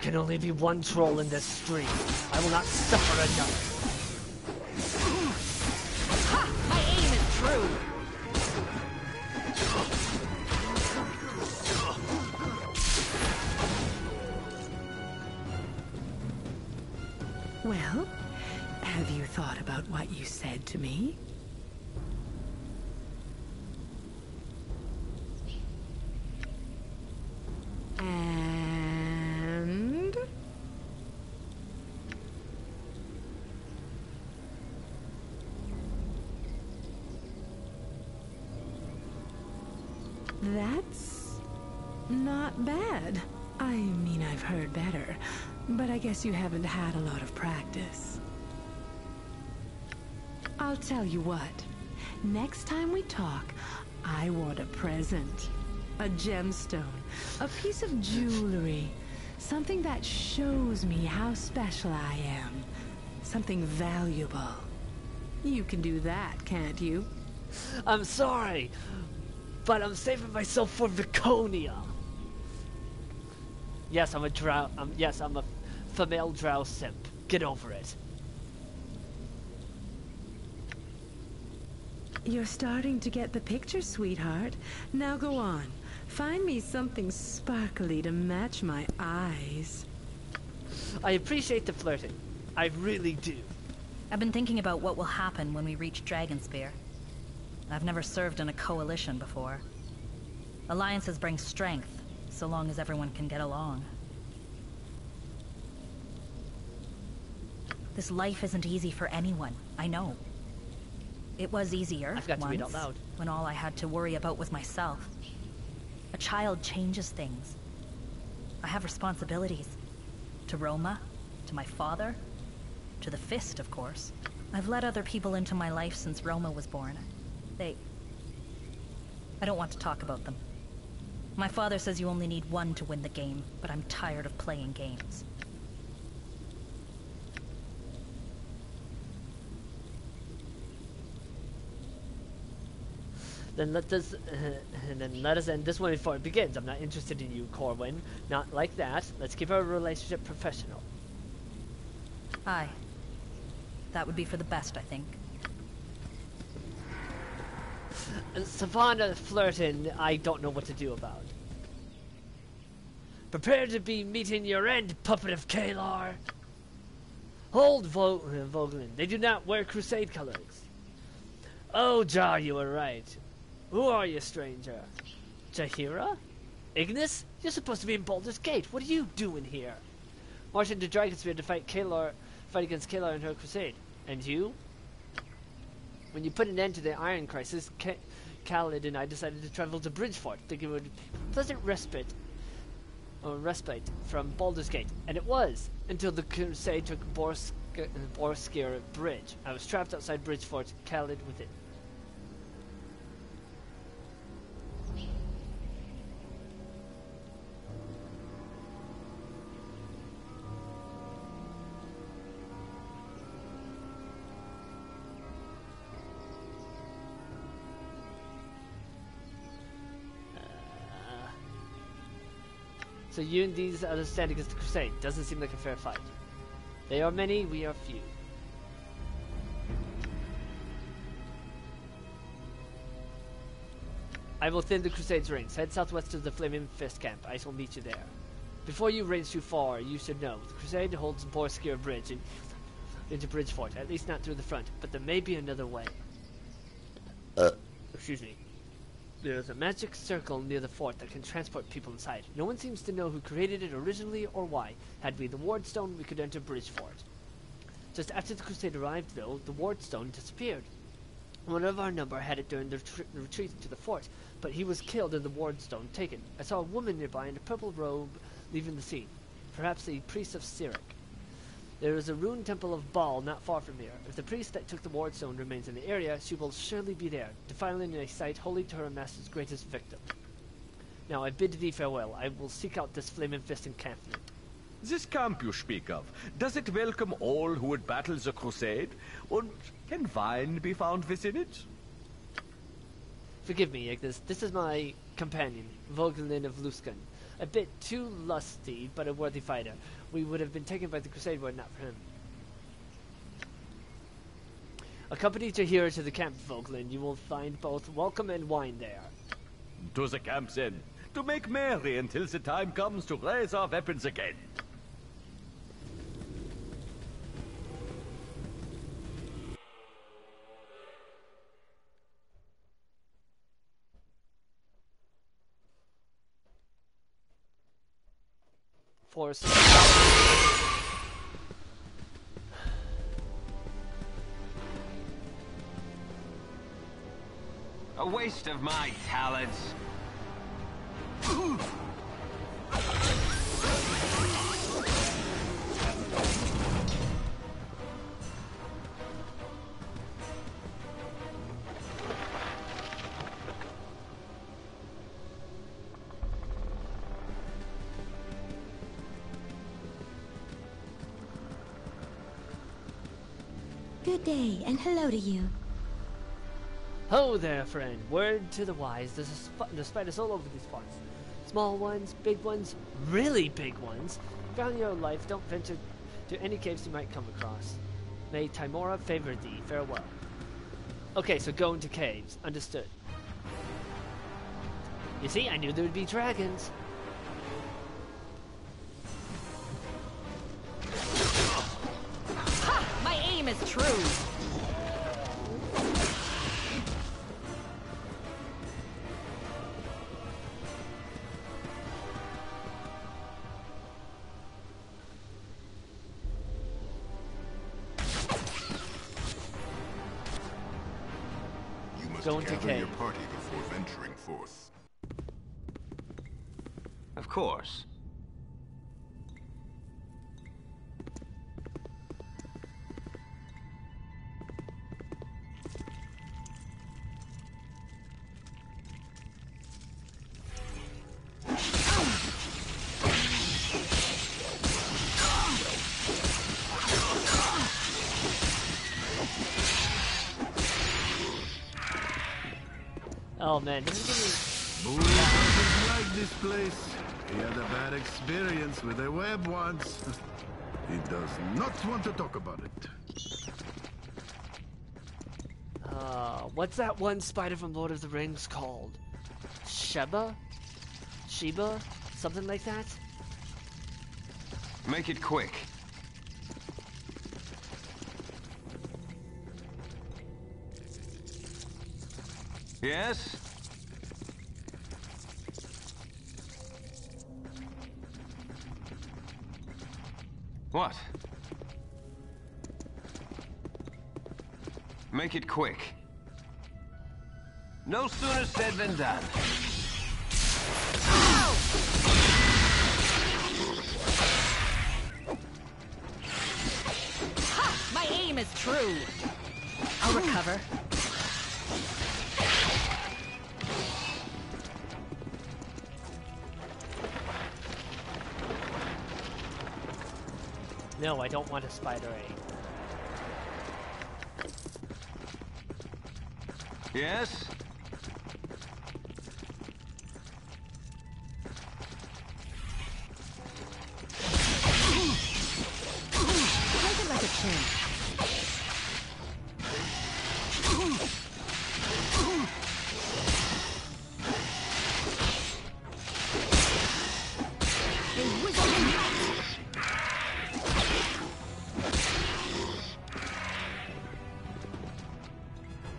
Can only be one troll in this stream. I will not suffer another. Guess you haven't had a lot of practice. I'll tell you what. Next time we talk, I want a present. A gemstone. A piece of jewelry. Something that shows me how special I am. Something valuable. You can do that, can't you? I'm sorry, but I'm saving myself for Viconia. Yes, I'm a drow. Um, yes, I'm a female drow simp. Get over it. You're starting to get the picture, sweetheart. Now go on. Find me something sparkly to match my eyes. I appreciate the flirting. I really do. I've been thinking about what will happen when we reach Dragonspear. I've never served in a coalition before. Alliances bring strength, so long as everyone can get along. This life isn't easy for anyone, I know. It was easier I've got to once, read out loud. when all I had to worry about was myself. A child changes things. I have responsibilities. To Rohma, to my father, to the Fist, of course. I've let other people into my life since Rohma was born. They... I don't want to talk about them. My father says you only need one to win the game, but I'm tired of playing games. Then let us, uh, then let us end this one before it begins. I'm not interested in you, Corwin. Not like that. Let's keep our relationship professional. Aye. That would be for the best, I think. Safana flirting, I don't know what to do about. Prepare to be meeting your end, puppet of Caelar. Hold, Vo Voghiln. They do not wear crusade colors. Oh, Jar, you were right. Who are you, stranger? Jaheira? Ignis? You're supposed to be in Baldur's Gate. What are you doing here? Marching to Dragonspear to fight Caelar, fight against Caelar and her crusade. And you? When you put an end to the Iron Crisis, Ka and I decided to travel to Bridgefort, thinking it would be pleasant respite or respite from Baldur's Gate, and it was until the crusade took Borsk Boareskyr Bridge. I was trapped outside Bridgefort, Khalid with it. So you and these others stand against the Crusade. Doesn't seem like a fair fight. They are many, we are few. I will thin the Crusade's ranks. Head southwest to the Flaming Fist camp. I shall meet you there. Before you range too far, you should know. The Crusade holds Boareskyr Bridge and into Bridgefort, at least not through the front, but there may be another way. Uh. Excuse me. There's a magic circle near the fort that can transport people inside. No one seems to know who created it originally or why. Had we the Wardstone, we could enter Bridgefort. Just after the Crusade arrived, though, the Wardstone disappeared. One of our number had it during the retr retreat to the fort, but he was killed and the Wardstone taken. I saw a woman nearby in a purple robe leaving the scene. Perhaps a priest of Cyric. There is a ruined temple of Baal not far from here. If the priest that took the wardstone remains in the area, she will surely be there, defiling a site holy to her master's greatest victim. Now I bid thee farewell. I will seek out this flaming fist encampment. This camp you speak of, does it welcome all who would battle the crusade? And can wine be found within it? Forgive me, Ignis. This is my companion, Voghiln of Luskan. A bit too lusty, but a worthy fighter. We would have been taken by the Crusade were it not for him. Accompany Jaheira to the camp, Voghiln. You will find both welcome and wine there. To the camp then, to make merry until the time comes to raise our weapons again. A waste of my talents. Hello to you. Ho there, friend. Word to the wise. There's a, there's spiders all over these parts. Small ones, big ones, really big ones. Value your life. Don't venture to any caves you might come across. May Tymora favor thee. Farewell. Okay, so go into caves. Understood. You see, I knew there would be dragons. Oh man, doesn't give Bull doesn't like this place. He had a bad experience with a web once. he does not want to talk about it. Uh, what's that one spider from Lord of the Rings called? Sheba? Sheba? Something like that? Make it quick. Yes? What? Make it quick. No sooner said than done. My aim is true. No, I don't want a spider egg. Yes?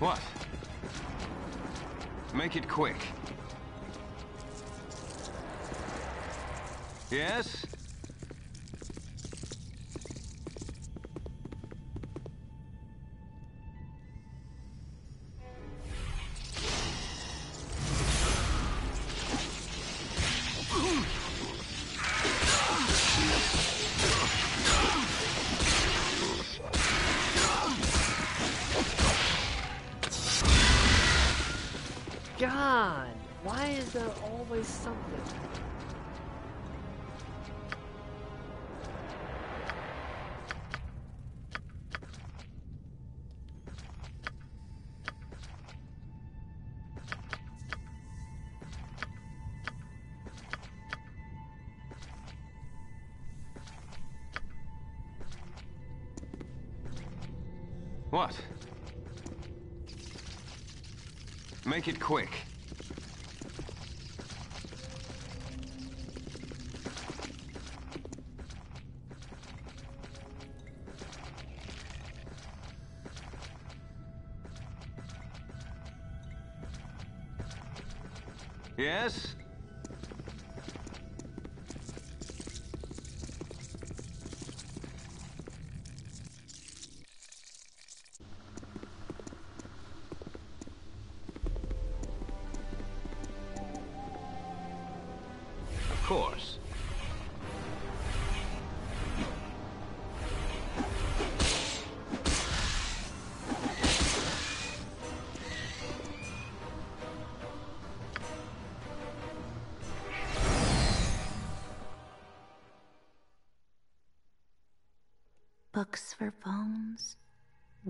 What? Make it quick. Yes? Make it quick.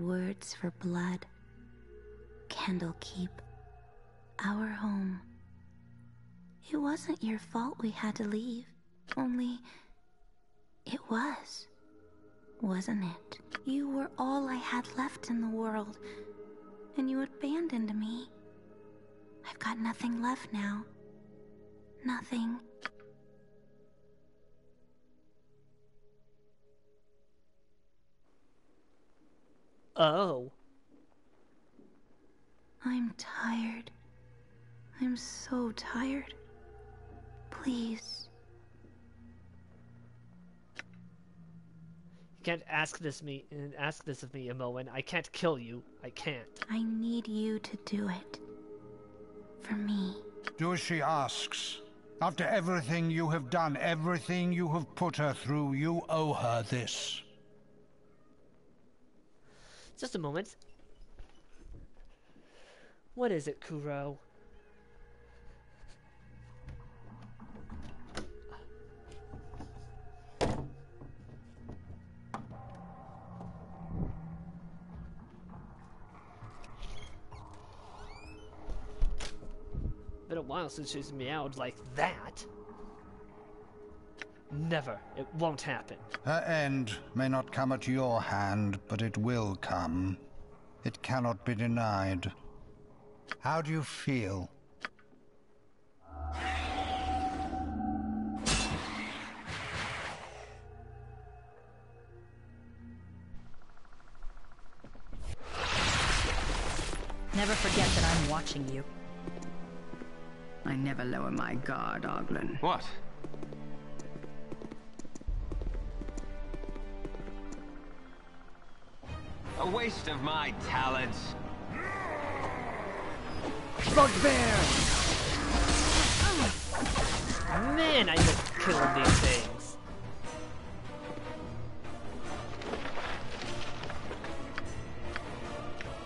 Words for blood. Candlekeep, our home. It wasn't your fault we had to leave. Only. It was. Wasn't it? You were all I had left in the world. And you abandoned me. I've got nothing left now. Ask this me and ask this of me, Imoen. I can't kill you. I can't. I need you to do it. For me. Do as she asks. After everything you have done, everything you have put her through, you owe her this. Just a moment. What is it, Kuro? While since she's meowed like that. Never. It won't happen. Her end may not come at your hand, but it will come. It cannot be denied. How do you feel? Never forget that I'm watching you. I never lower my guard, Oglin. What? A waste of my talents. Bugbear! Man, I love killing these things.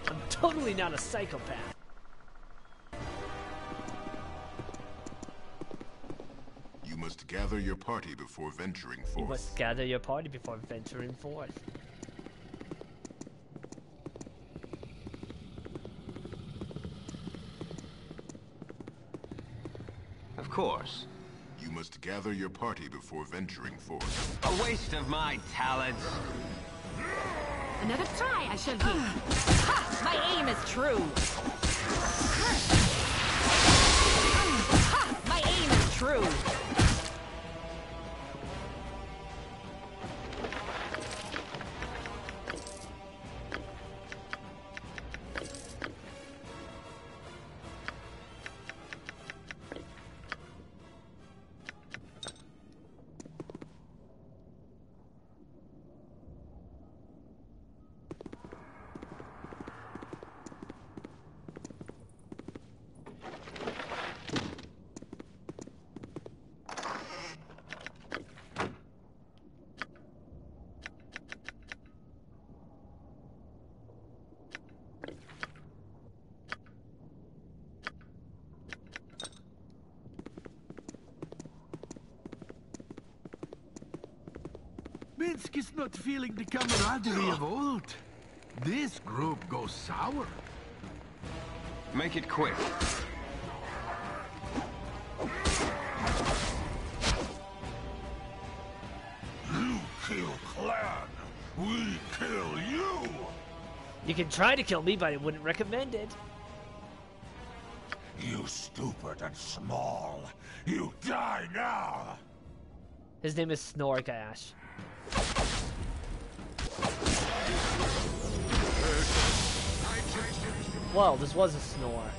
I'm totally not a psychopath. Gather your party before venturing You forth. must gather your party before venturing forth. Of course. You must gather your party before venturing forth. A waste of my talents. Another try, I shall give. Ha! My aim is true. Ha! My aim is true. Minsc is not feeling the camaraderie of old. This group goes sour. Make it quick. You kill Clan, we kill you! You can try to kill me, but I wouldn't recommend it. You stupid and small. You die now! His name is Snorgash. Well, this was a snore.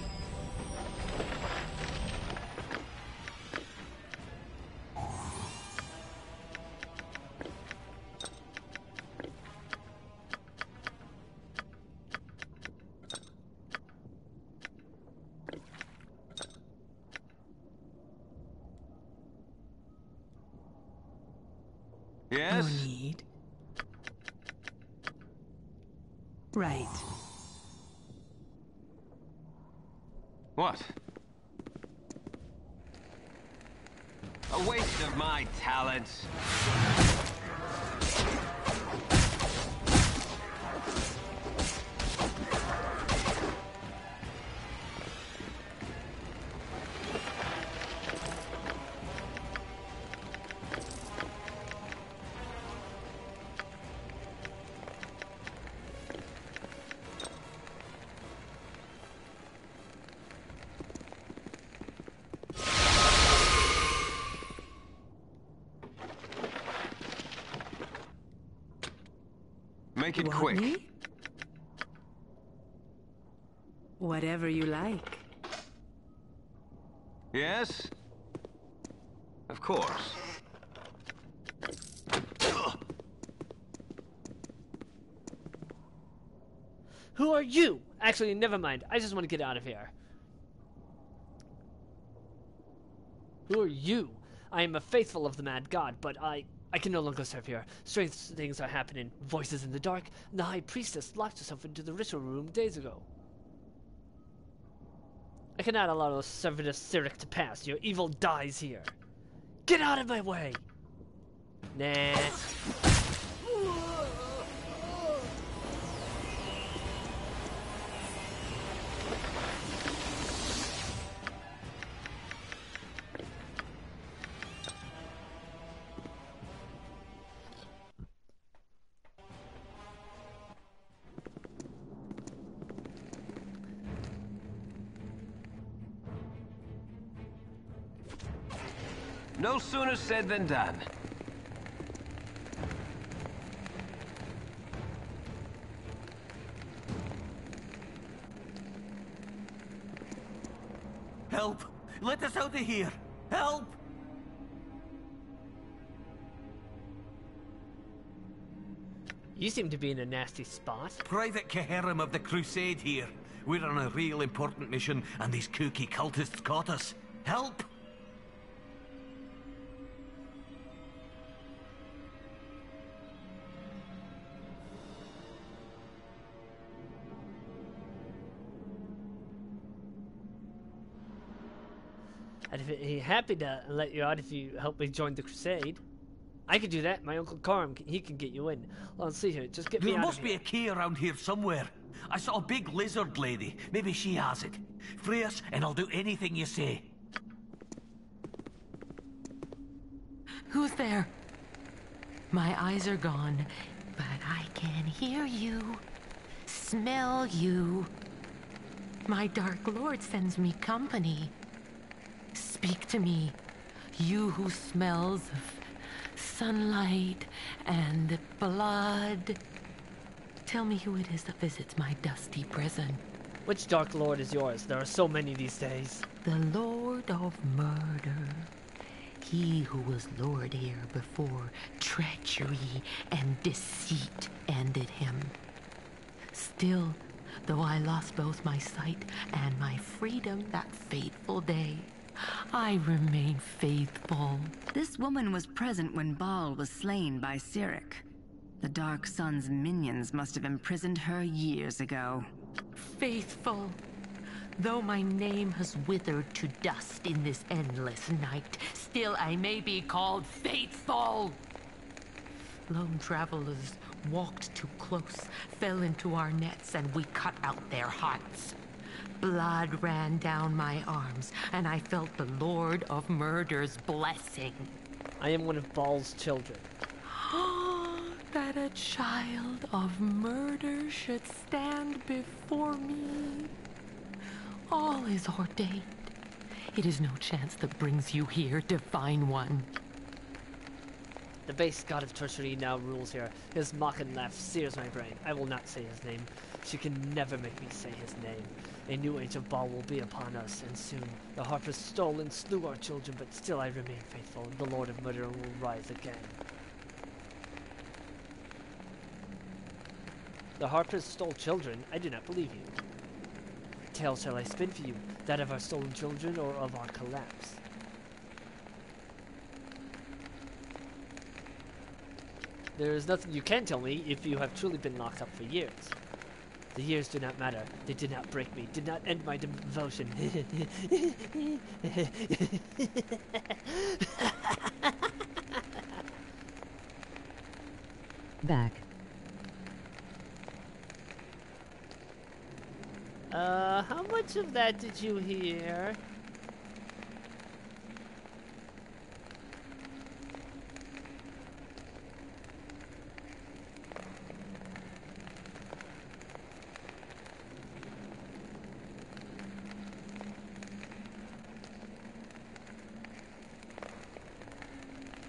Make it quick. Me? Whatever you like. Yes? Of course. Who are you? Actually, never mind. I just want to get out of here. Who are you? I am a faithful of the Mad God, but I I can no longer serve here. Strange things are happening. Voices in the dark. The high priestess locked herself into the ritual room days ago. I cannot allow the Servetus Cyric to pass. Your evil dies here. Get out of my way! Nah. Said than done. Help! Let us out of here! Help! You seem to be in a nasty spot. Private Keherim of the Crusade here. We're on a real important mission, and these kooky cultists caught us. Help! Be happy to let you out if you help me join the crusade. I could do that. My uncle Carm, he can get you in. Well, let's see here. Just get me There must of be a key around here somewhere. I saw a big lizard lady. Maybe she has it. Free us, and I'll do anything you say. Who's there? My eyes are gone, but I can hear you, smell you. My Dark Lord sends me company. Speak to me, you who smells of sunlight and blood. Tell me who it is that visits my dusty prison. Which Dark Lord is yours? There are so many these days. The Lord of Murder. He who was Lord here before treachery and deceit ended him. Still, though I lost both my sight and my freedom that fateful day, I remain faithful. This woman was present when Baal was slain by Cyric. The Dark Sun's minions must have imprisoned her years ago. Faithful. Though my name has withered to dust in this endless night, still I may be called faithful. Lone travelers walked too close, fell into our nets, and we cut out their hearts. Blood ran down my arms, and I felt the Lord of Murder's blessing. I am one of Baal's children. that a child of murder should stand before me. All is ordained. It is no chance that brings you here, divine one. The base god of treachery now rules here. His mocking laugh sears my brain. I will not say his name. She can never make me say his name. A new age of Baal will be upon us, and soon the harpers stole and slew our children, but still I remain faithful. and The Lord of Murder will rise again. The harpers stole children? I do not believe you. What Tale shall I spin for you, that of our stolen children or of our collapse? There is nothing you can tell me if you have truly been locked up for years. The years do not matter. They did not break me, did not end my devotion. Back. uh, how much of that did you hear?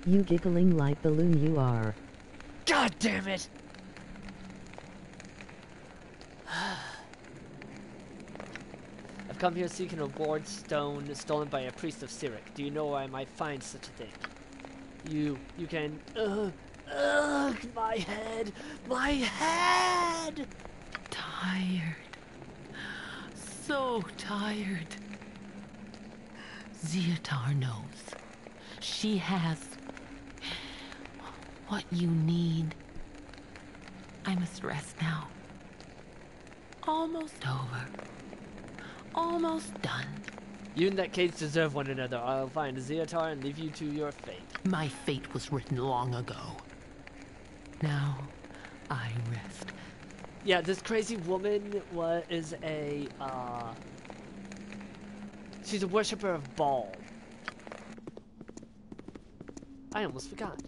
You giggling like balloon you are. God damn it! I've come here seeking a ward stone stolen by a priest of Cyric. Do you know where I might find such a thing? You, you can. Ugh, ugh, my head, my head! tired. So tired. Zeotar knows. She has what you need. I must rest now. Almost over. Almost done. You and that cage deserve one another. I'll find Zeotar and leave you to your fate. My fate was written long ago. Now, I rest. Yeah, this crazy woman was is a uh She's a worshiper of Baal. I almost forgot.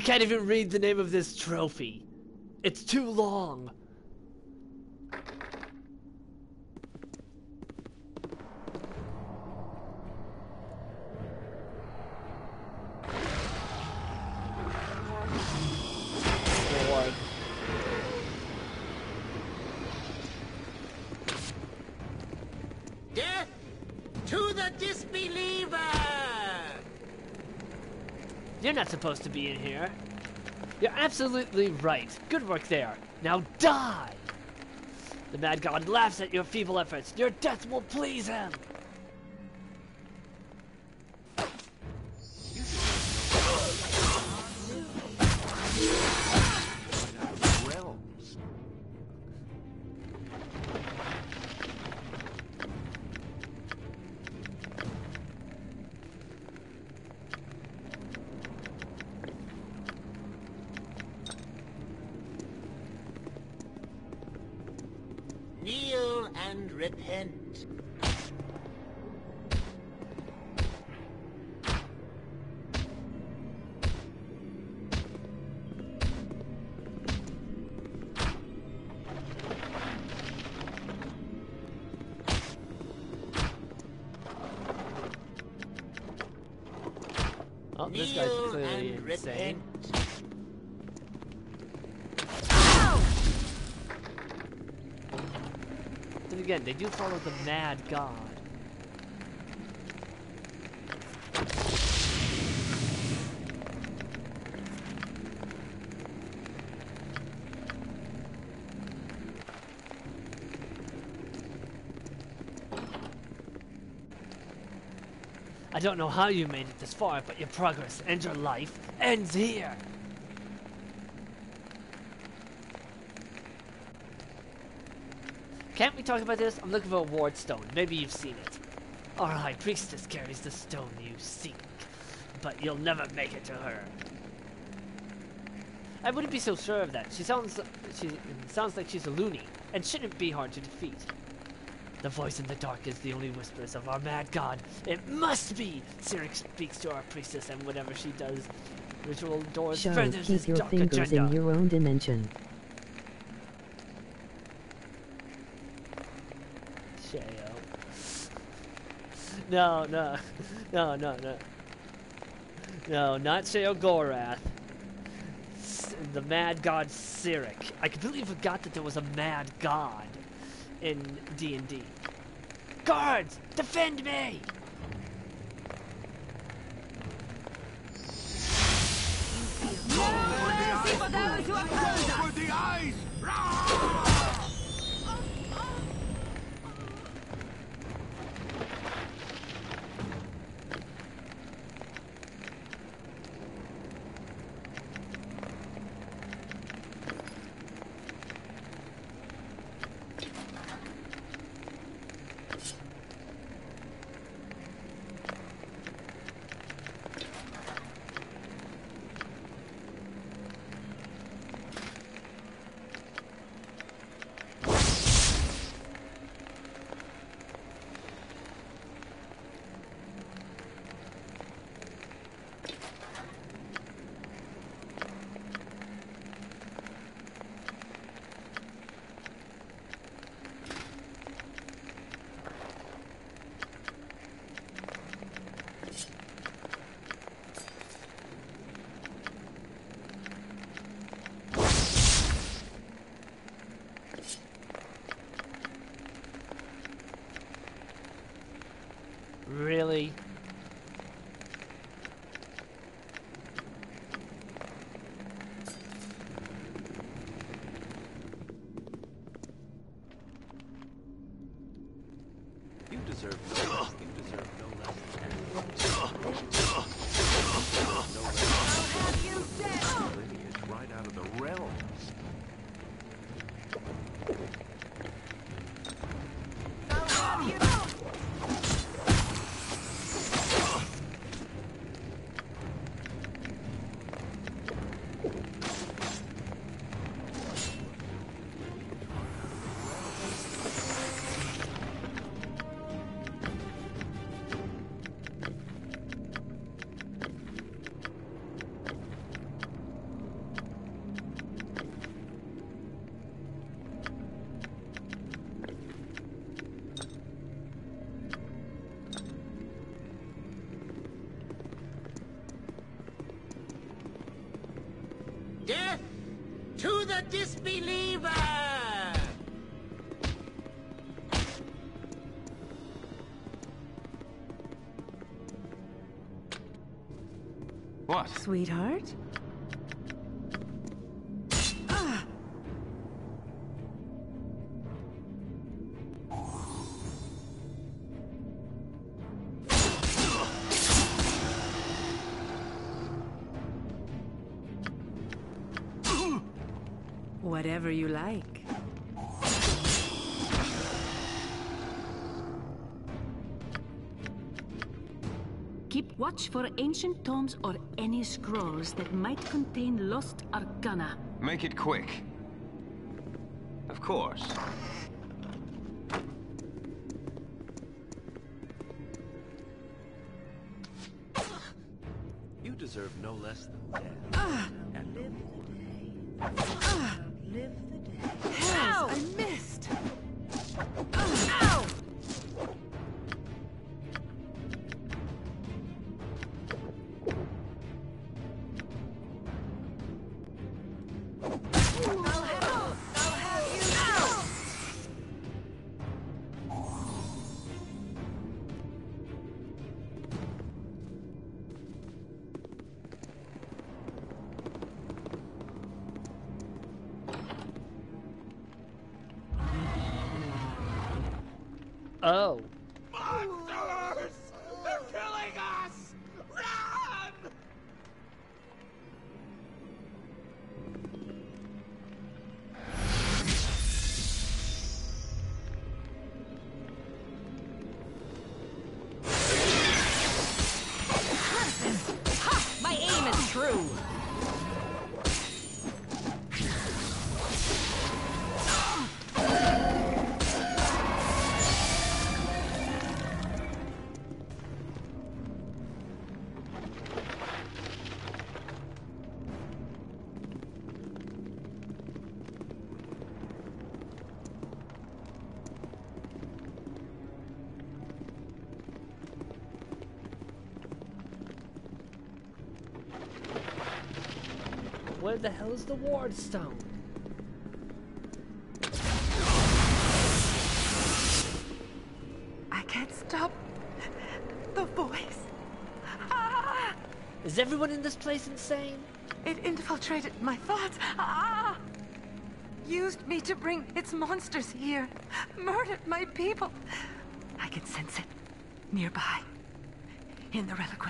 I can't even read the name of this trophy. It's too long. Supposed to be in here. You're absolutely right. Good work there. Now die! The Mad God laughs at your feeble efforts. Your death will please him! They do follow the Mad God. I don't know how you made it this far, but your progress and your life ends here. Can't we talk about this? I'm looking for a ward stone. Maybe you've seen it. Our high priestess carries the stone you seek, but you'll never make it to her. I wouldn't be so sure of that. She sounds she sounds like she's a loony and shouldn't be hard to defeat. The voice in the dark is the only whispers of our mad god. It must be! Cyric speaks to our priestess and whatever she does. Ritual doors Show, furthers his keep your dark fingers agenda. in your own dimension. No, no, no, no, no. No, not Shayo Gorath. The mad god Cyric. I completely forgot that there was a mad god in D&D. Guards, defend me! Disbeliever! What? Sweetheart? Whatever you like. Keep watch for ancient tomes or any scrolls that might contain lost arcana. Make it quick. Of course. Oh. Where the hell is the ward stone? I can't stop the voice. Ah! Is everyone in this place insane? It infiltrated my thoughts. Ah! Used me to bring its monsters here. Murdered my people. I can sense it. Nearby. In the reliquary.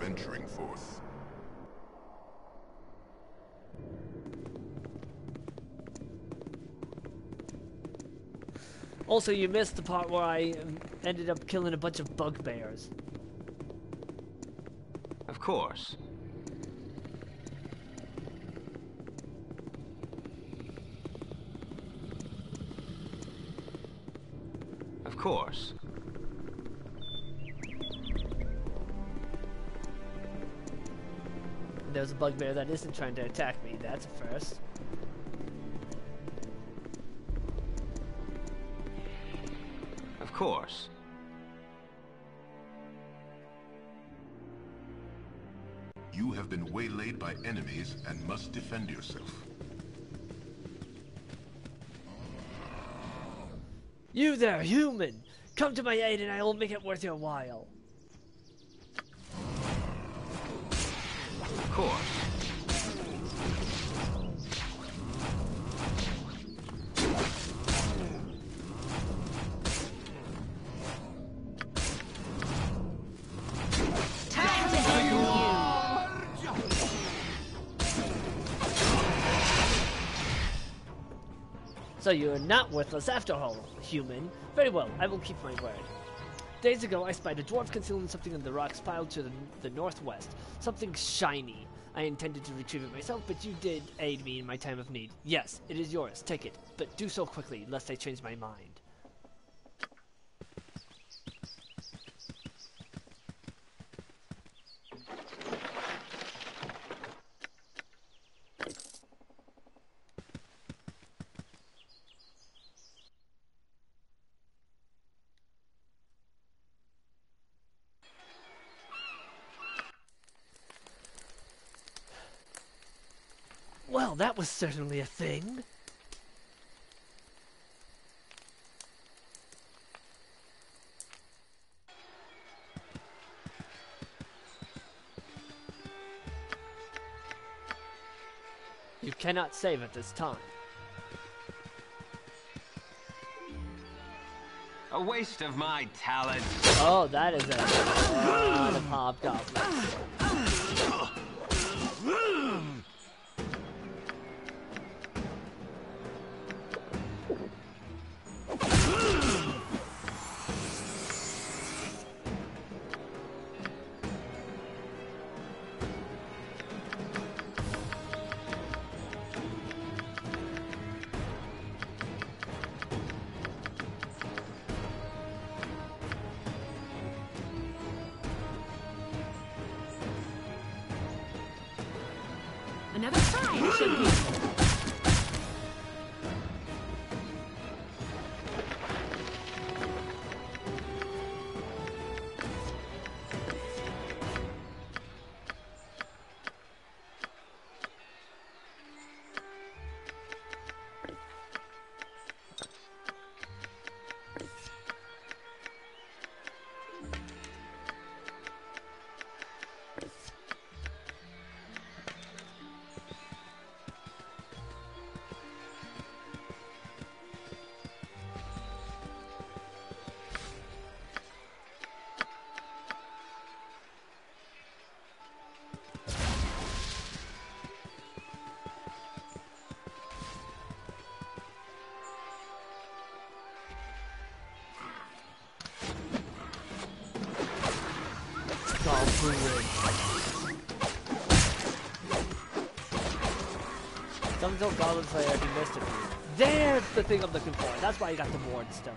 Venturing forth. Also, you missed the part where I um, ended up killing a bunch of bugbears. Of course. Of course. There's a bugbear that isn't trying to attack me. That's a first. Of course. You have been waylaid by enemies and must defend yourself. You there, human! Come to my aid and I will make it worth your while. So you're not worthless after all, human. Very well, I will keep my word. Days ago, I spied a dwarf concealing something in the rocks piled to the, the northwest. Something shiny. I intended to retrieve it myself, but you did aid me in my time of need. Yes, it is yours. Take it, but do so quickly, lest I change my mind. Well, that was certainly a thing. You cannot save at this time. A waste of my talent. Oh, that is a lot of hobgoblins. Tell Goblin Slayer if you missed it. There's the thing I'm looking for. That's why you got the Ward Stone.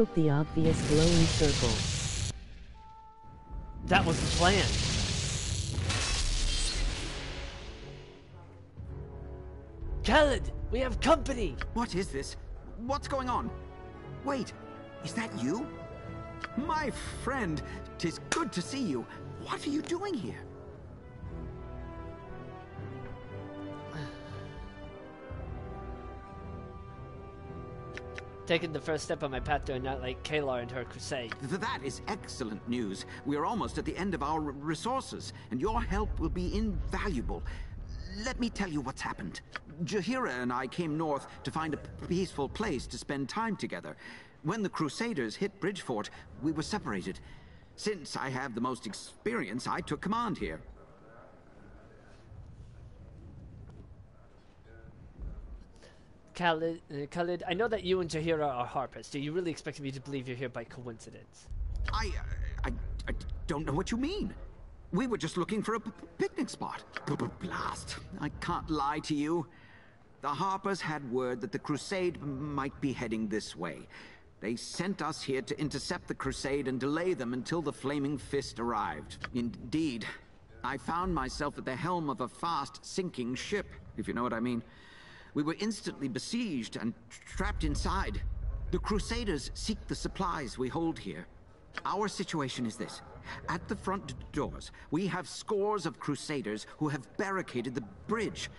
Poke the obvious glowing circle. That was the plan. Khalid, we have company. What is this? What's going on? Wait, is that you? My friend, tis good to see you. What are you doing here? Taken the first step on my path to annihilate Caelar and her crusade. Th- that is excellent news. We are almost at the end of our resources, and your help will be invaluable. Let me tell you what's happened. Jaheira and I came north to find a peaceful place to spend time together. When the Crusaders hit Bridgefort, we were separated. Since I have the most experience, I took command here. Khalid, uh, Khalid, I know that you and Jaheira are harpists. Do you really expect me to believe you're here by coincidence? I, I, I don't know what you mean. We were just looking for a picnic spot. B- Blast. I can't lie to you. The Harpers had word that the Crusade might be heading this way. They sent us here to intercept the Crusade and delay them until the Flaming Fist arrived. Indeed, I found myself at the helm of a fast sinking ship, if you know what I mean. We were instantly besieged and trapped inside. The Crusaders seek the supplies we hold here. Our situation is this. At the front doors, we have scores of Crusaders who have barricaded the bridge.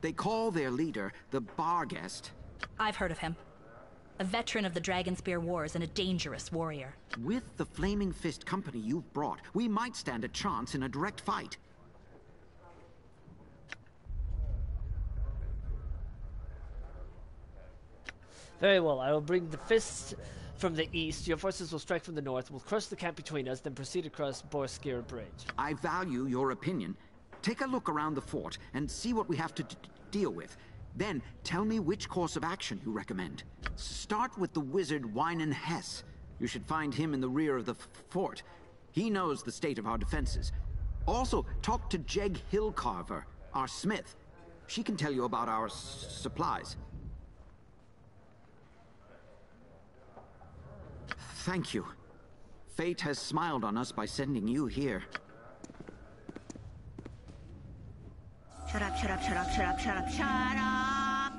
They call their leader the Barghest. I've heard of him. A veteran of the Dragonspear Wars and a dangerous warrior. With the Flaming Fist company you've brought, we might stand a chance in a direct fight. Very well, I will bring the fists from the east. Your forces will strike from the north. We'll crush the camp between us, then proceed across Boareskyr Bridge. I value your opinion. Take a look around the fort and see what we have to deal with. Then tell me which course of action you recommend. Start with the wizard Wynan Hess. You should find him in the rear of the fort. He knows the state of our defenses. Also, talk to Jeg Hillcarver, our smith. She can tell you about our supplies. Thank you. Fate has smiled on us by sending you here. Shut up, shut up, shut up, shut up, shut up, shut up!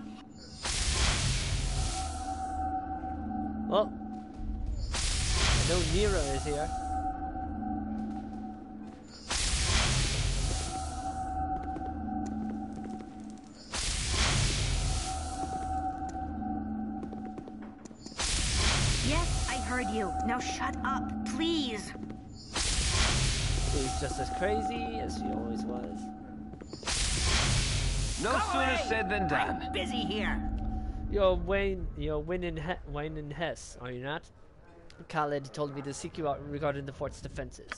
Well, I know Nero is here. Now shut up, please. He's just as crazy as he always was. No sooner said than done. I'm busy here. You're Wayne, you're Wayne and, he- Wayne and Hess, are you not? Khalid told me to seek you out regarding the fort's defenses.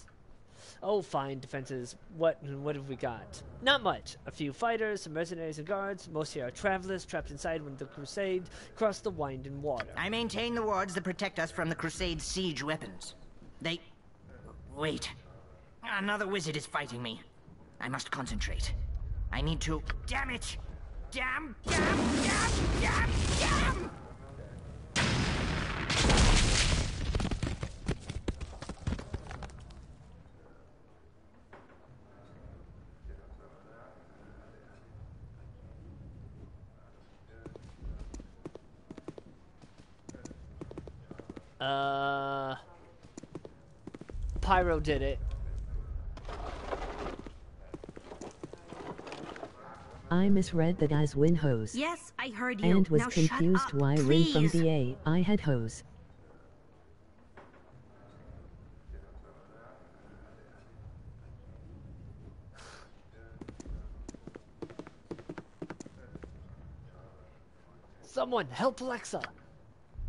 Oh, fine, defenses. What what have we got? Not much. A few fighters, some mercenaries and guards. Most here are travelers trapped inside when the crusade crossed the winding water. I maintain the wards that protect us from the Crusade's siege weapons. They. Wait. Another wizard is fighting me. I must concentrate. I need to. Damn it! Damn, damn, damn, damn, damn! Uh, Pyro did it. I misread that as win hose. Yes, I heard you. And was Now shut confused up, why ring from please. BA. I had hose. Someone help Alexa.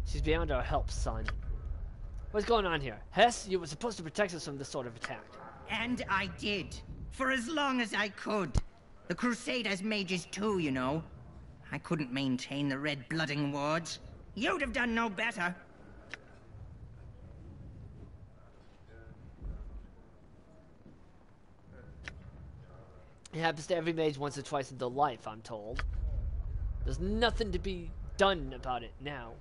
She's beyond our help, son. What's going on here? Hess, you were supposed to protect us from this sort of attack. And I did. For as long as I could. The Crusade has mages too, you know. I couldn't maintain the red blooding wards. You'd have done no better. It happens to every mage once or twice in their life, I'm told. There's nothing to be done about it now.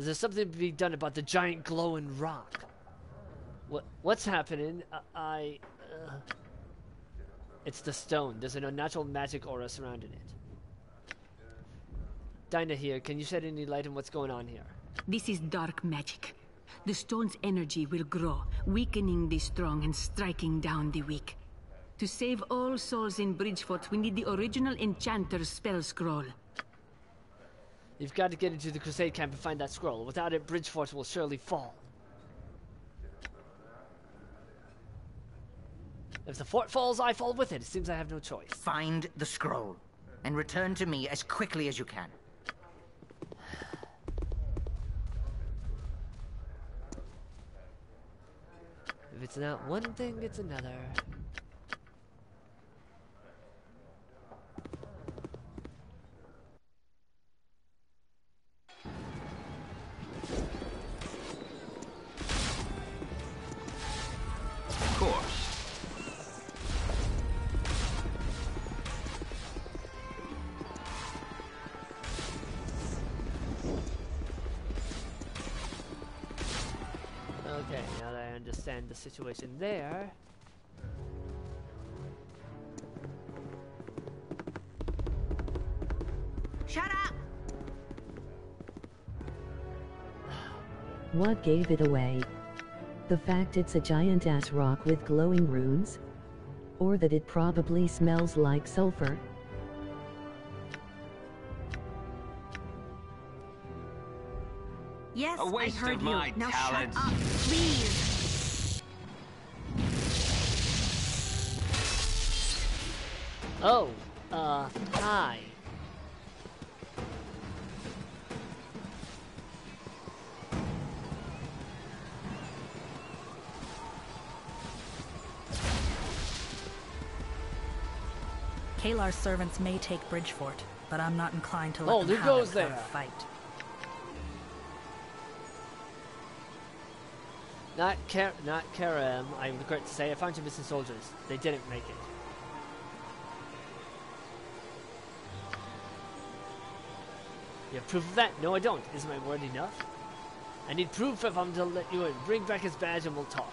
Is there something to be done about the giant glowing rock? What what's happening? Uh, I uh, It's the stone. There's an unnatural magic aura surrounding it. Dynaheir, can you shed any light on what's going on here? This is dark magic. The stone's energy will grow, weakening the strong and striking down the weak. To save all souls in Bridgefort, we need the original Enchanter's spell scroll. You've got to get into the Crusade camp and find that scroll. Without it, Bridgefort will surely fall. If the fort falls, I fall with it. It seems I have no choice. Find the scroll and return to me as quickly as you can. If it's not one thing, it's another. The situation there. Shut up! What gave it away? The fact it's a giant ass rock with glowing runes? Or that it probably smells like sulfur? Yes, A waste I heard of you. my now talents. shut up, please. Oh, uh, hi. Caelar's servants may take Bridgefort, but I'm not inclined to let Oh, them there have goes there. fight. Not Car not Karam, I regret to say, I found you missing soldiers. They didn't make it. You have proof of that? No, I don't. Is my word enough? I need proof if I'm to let you in. Bring back his badge and we'll talk.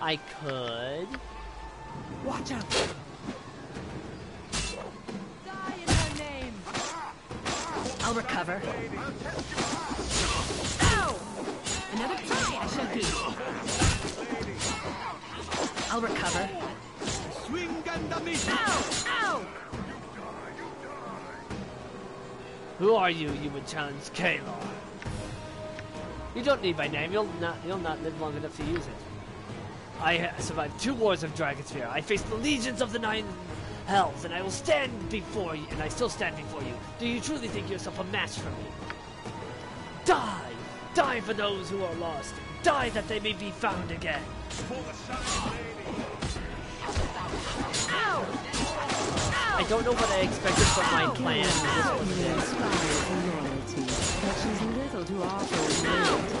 I could. Watch out! Die in her name! I'll recover. Ow! Another try, I shall be. I'll recover. Who are you, you would challenge Caelar? You don't need my name. You'll not. You'll not live long enough to use it. I ha- survived two wars of Dragonspear. I faced the legions of the Nine Hells, and I will stand before you. And I still stand before you. Do you truly think yourself a match for me? Die, die for those who are lost. Die that they may be found again. I don't know what I expected from my plan. To inspire for loyalty, but she's little to offer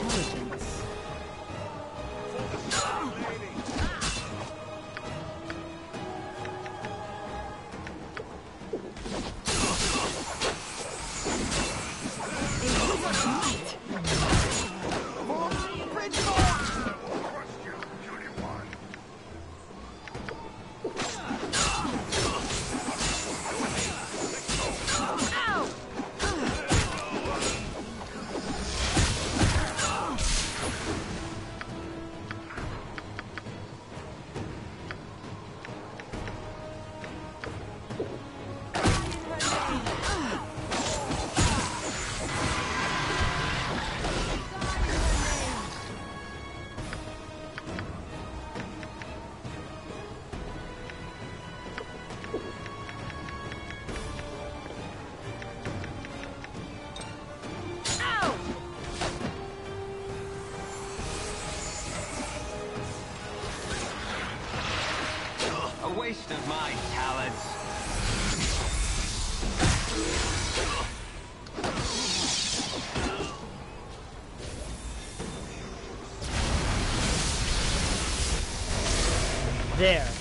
There,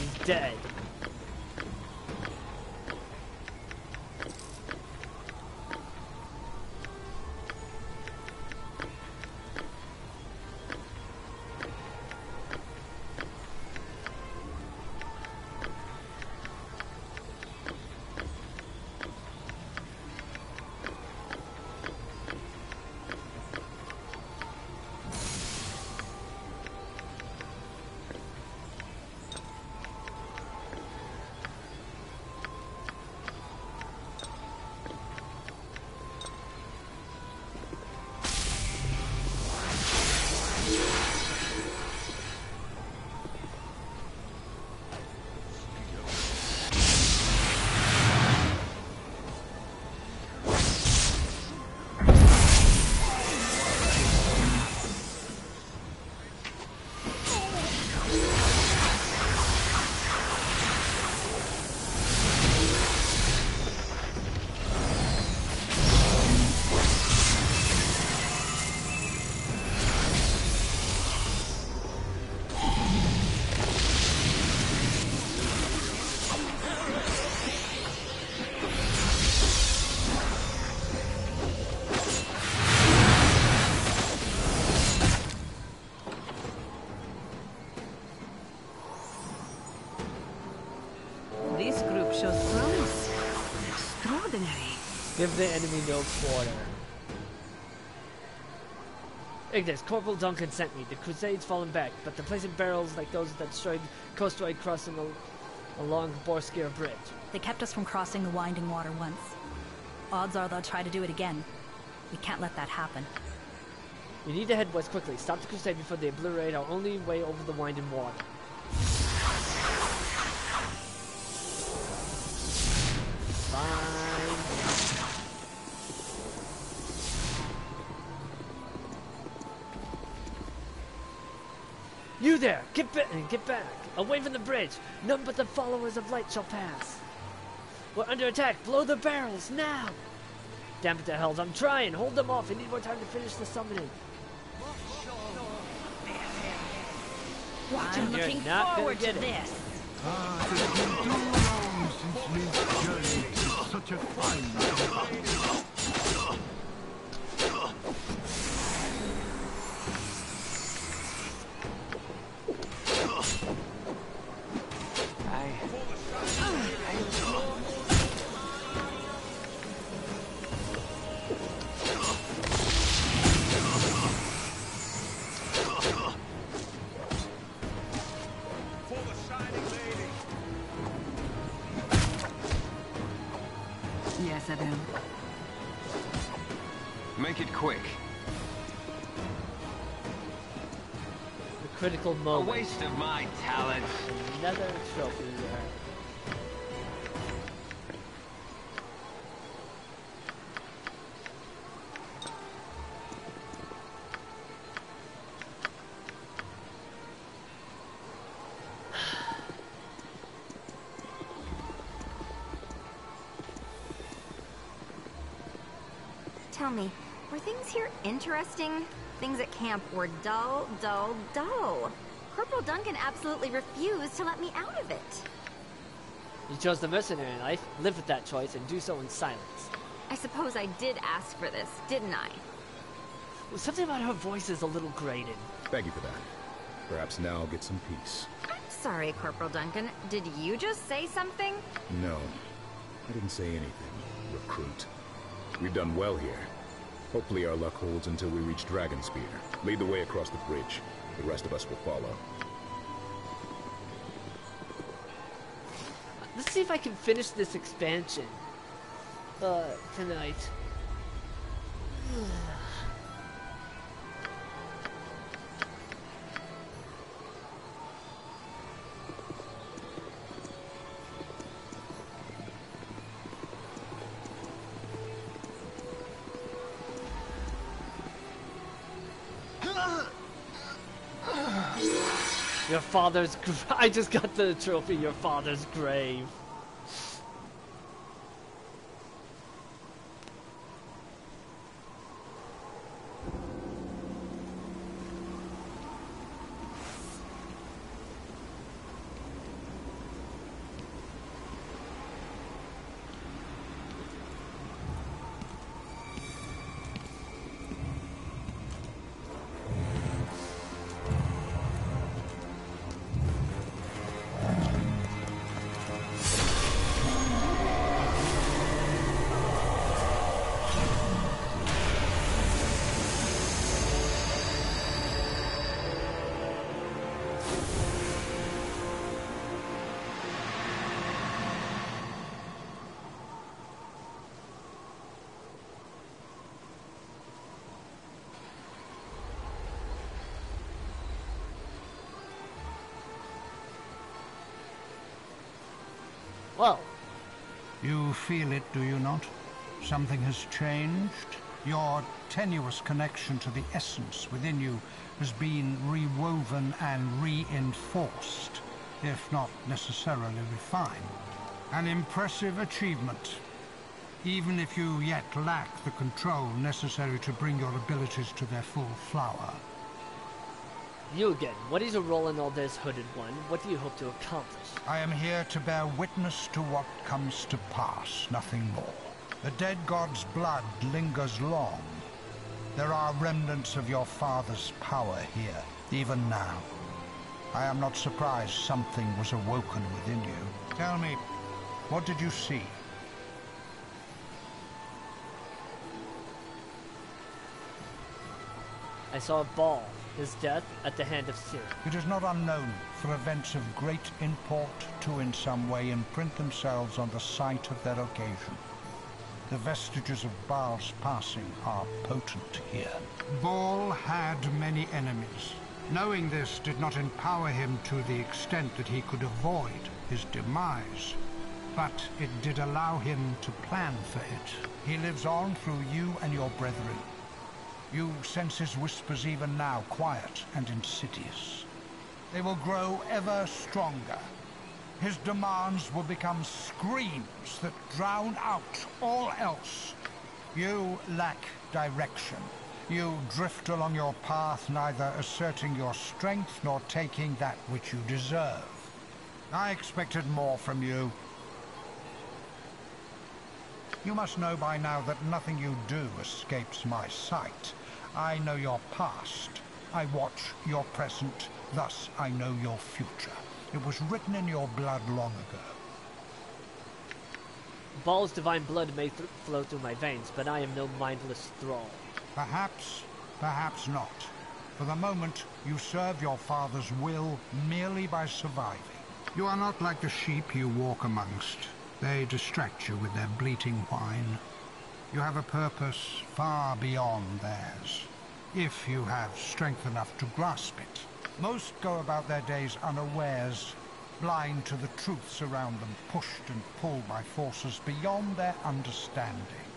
Give the enemy no quarter. Ignis, Corporal Duncan sent me. The Crusades fallen back, but they're placing barrels like those that destroyed Coast Way crossing al along Boareskyr Bridge. They kept us from crossing the Winding Water once. Odds are they'll try to do it again. We can't let that happen. We need to head west quickly. Stop the Crusade before they obliterate our only way over the Winding Water. Bridge! None but the followers of light shall pass. We're under attack! Blow the barrels now! Damn it to hells! I'm trying! Hold them off! I need more time to finish the summoning. I'm You're looking not forward to this. Ah, it has been too long since Link's journey in such a fine quick. The critical A moment. waste of my talent. Another trophy there. Interesting? Things at camp were dull, dull, dull. Corporal Duncan absolutely refused to let me out of it. You chose the mercenary life, live with that choice, and do so in silence. I suppose I did ask for this, didn't I? Well, something about her voice is a little grated. Thank you for that. Perhaps now I'll get some peace. I'm sorry, Corporal Duncan. Did you just say something? No, I didn't say anything, recruit. We've done well here. Hopefully our luck holds until we reach Dragonspear. Lead the way across the bridge. The rest of us will follow. Let's see if I can finish this expansion uh, tonight. Father's. I just got the trophy. Your father's grave. Something has changed? Your tenuous connection to the essence within you has been rewoven and reinforced, if not necessarily refined. An impressive achievement, even if you yet lack the control necessary to bring your abilities to their full flower. you again. What is your role in all this, Hooded One? What do you hope to accomplish? I am here to bear witness to what comes to pass, nothing more. The dead god's blood lingers long. There are remnants of your father's power here, even now. I am not surprised something was awoken within you. Tell me, what did you see? I saw a Baal, his death at the hand of Cyric. It is not unknown for events of great import to in some way imprint themselves on the site of their occasion. The vestiges of Baal's passing are potent here. Baal had many enemies. Knowing this did not empower him to the extent that he could avoid his demise, but it did allow him to plan for it. He lives on through you and your brethren. You sense his whispers even now, quiet and insidious. They will grow ever stronger. His demands will become screams that drown out all else. You lack direction. You drift along your path, neither asserting your strength nor taking that which you deserve. I expected more from you. You must know by now that nothing you do escapes my sight. I know your past. I watch your present. Thus, I know your future. It was written in your blood long ago. Baal's divine blood may th flow through my veins, but I am no mindless thrall. Perhaps, perhaps not. For the moment, you serve your father's will merely by surviving. You are not like the sheep you walk amongst. They distract you with their bleating whine. You have a purpose far beyond theirs, if you have strength enough to grasp it. Most go about their days unawares, blind to the truths around them, pushed and pulled by forces beyond their understanding.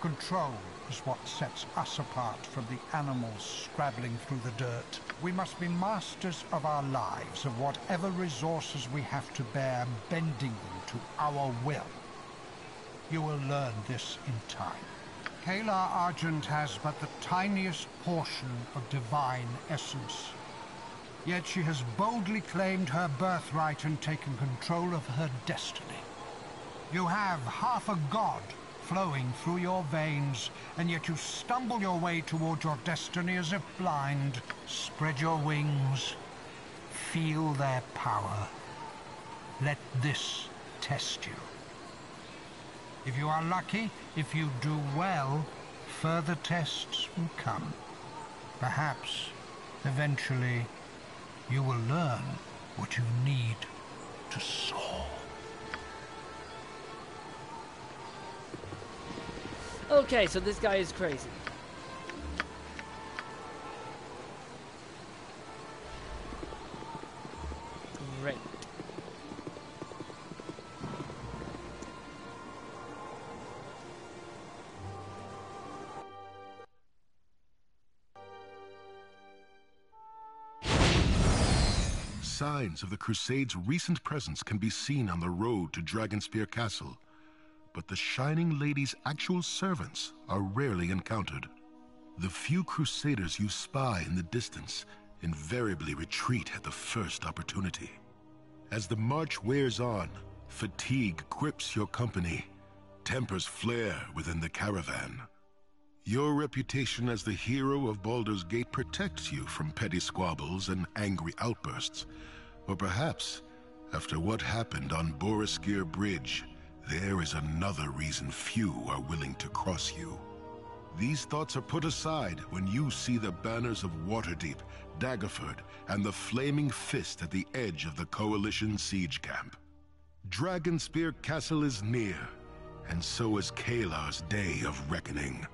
Control is what sets us apart from the animals scrabbling through the dirt. We must be masters of our lives, of whatever resources we have to bear, bending them to our will. You will learn this in time. Caelar Argent has but the tiniest portion of divine essence. Yet she has boldly claimed her birthright and taken control of her destiny. You have half a god flowing through your veins, and yet you stumble your way toward your destiny as if blind. Spread your wings. Feel their power. Let this test you. If you are lucky, if you do well, further tests will come. Perhaps, eventually, you will learn what you need to soar. Okay, so this guy is crazy. Signs of the Crusade's recent presence can be seen on the road to Dragonspear Castle, but the Shining Lady's actual servants are rarely encountered. The few Crusaders you spy in the distance invariably retreat at the first opportunity. As the march wears on, fatigue grips your company, tempers flare within the caravan. Your reputation as the hero of Baldur's Gate protects you from petty squabbles and angry outbursts. Or perhaps, after what happened on Boareskyr Bridge, there is another reason few are willing to cross you. These thoughts are put aside when you see the banners of Waterdeep, Daggerford, and the Flaming Fist at the edge of the Coalition siege camp. Dragonspear Castle is near, and so is Caelar's day of reckoning.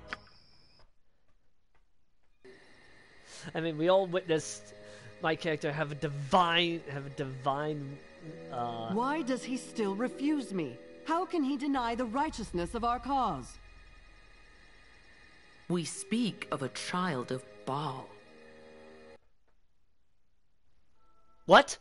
I mean, we all witnessed my character have a divine, have a divine. Uh, Why does he still refuse me? How can he deny the righteousness of our cause? We speak of a child of Baal. What?